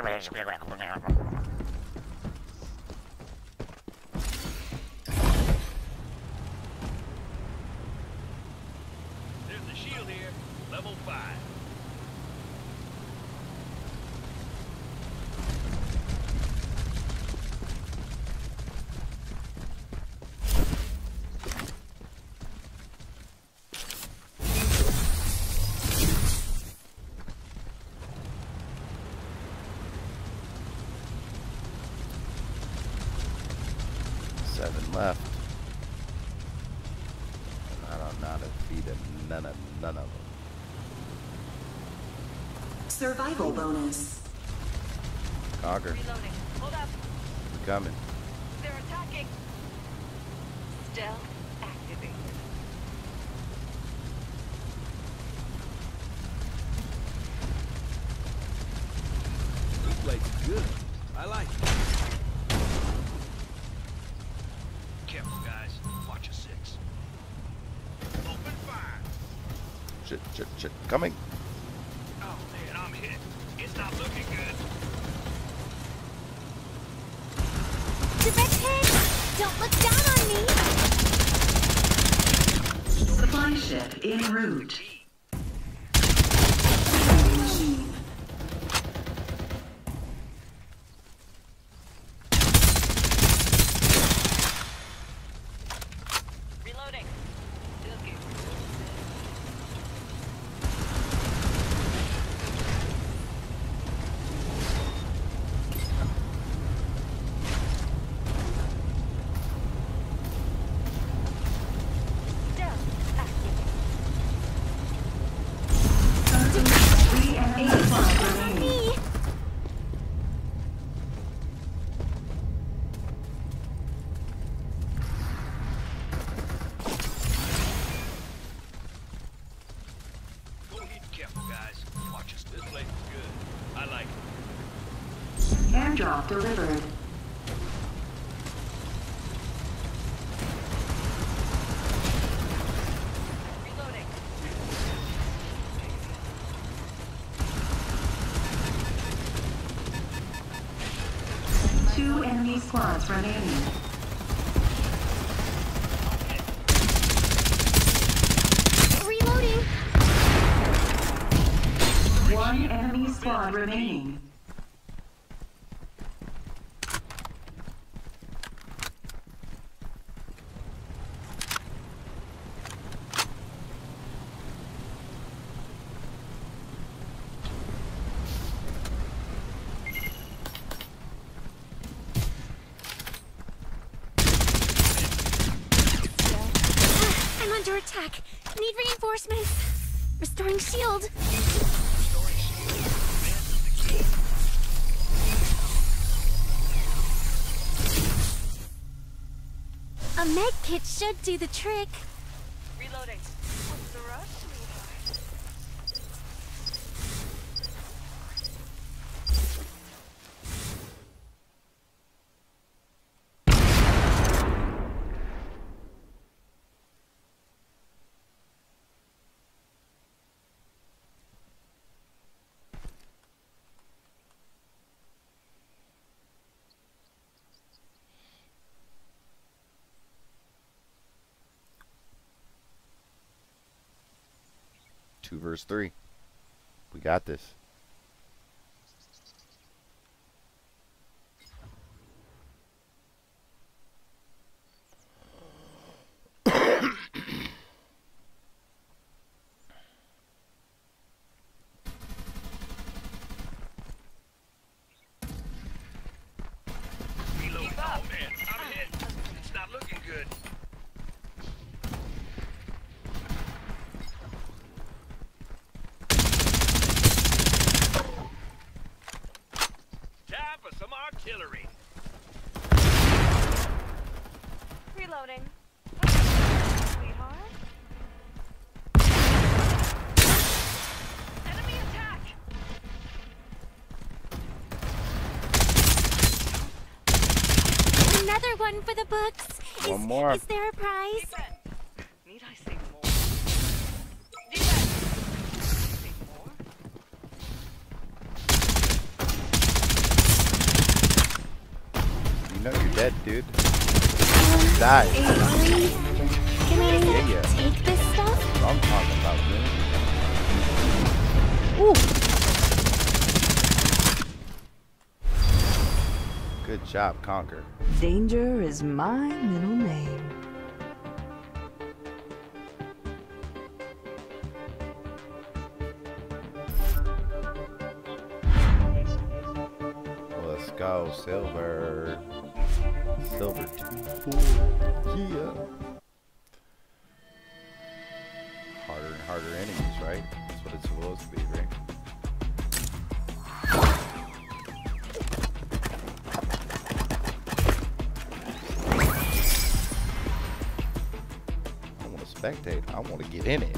arrangement. left. And I don't know how to feed him. None of none of them. Survival bonus. Cogger. Reloading. Hold up. We're coming. coming. remaining. It should do the trick. Reloading. What's the rush? 2, verse 3. We got this. Is my middle name. Let's go, Silver. Silver two. Yeah. Spectate. I want to get in it.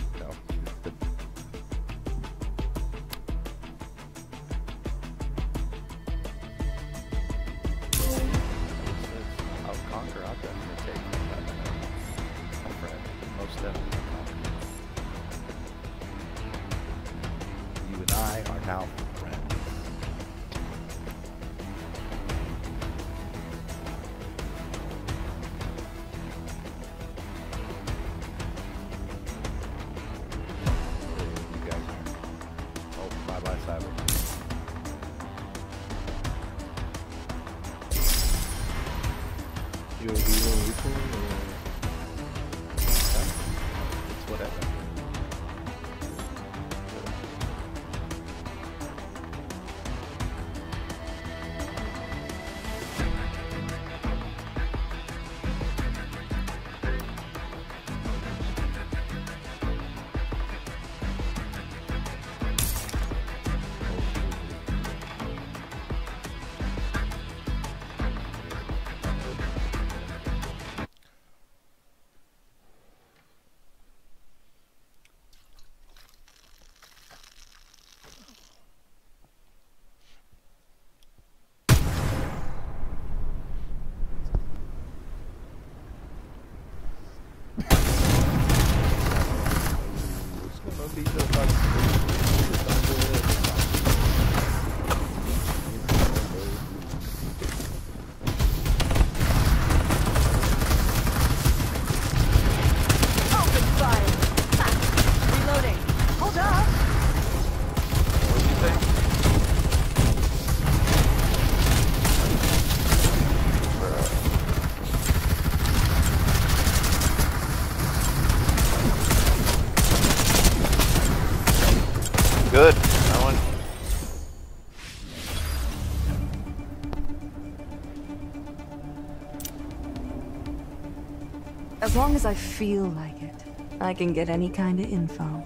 As I feel like it, I can get any kind of info.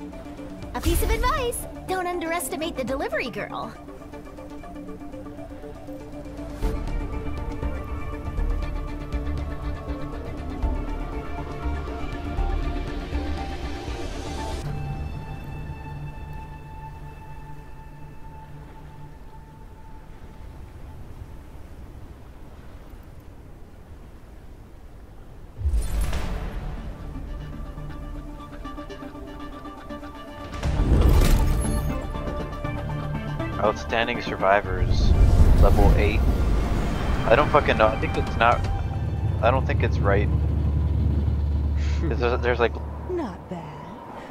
A piece of advice. Don't underestimate the delivery girl. Outstanding survivors, level 8. I don't fucking know. I think it's not. I don't think it's right. There's, there's like. Not bad.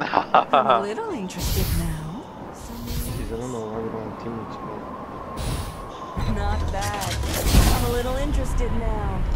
I'm a little interested now. Jeez, I don't know why we don't have teammates. Not bad. I'm a little interested now.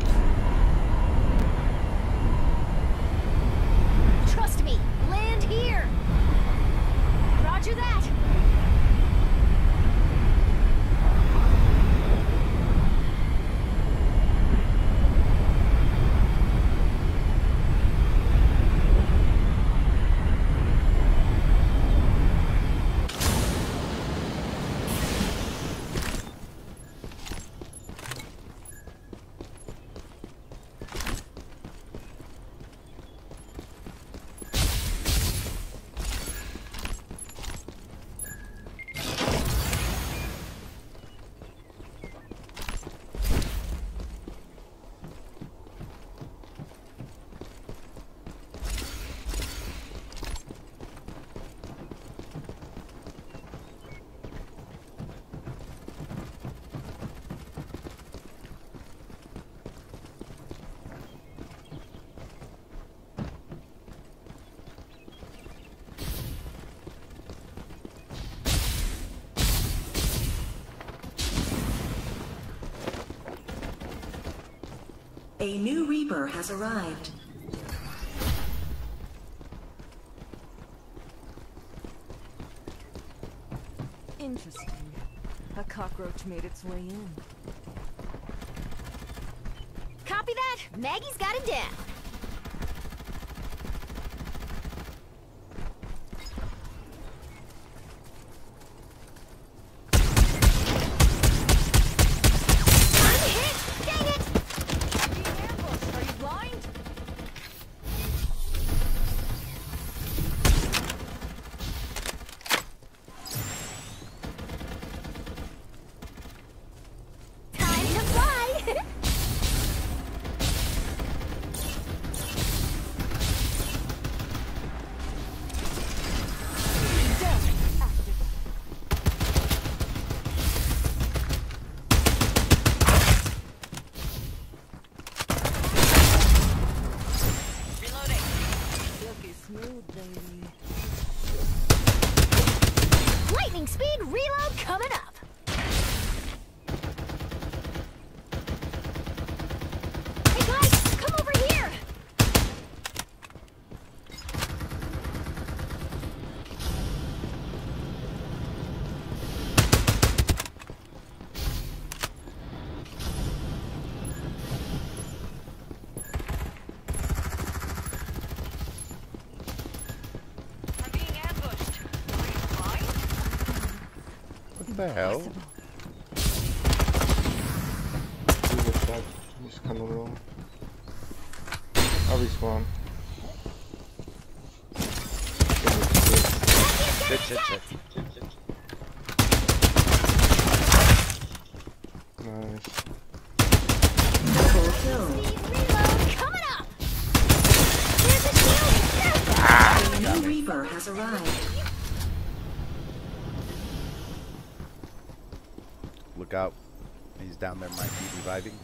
A new Reaper has arrived. Interesting. A cockroach made its way in. Copy that. Maggie's got it down. the hell? down there might be reviving.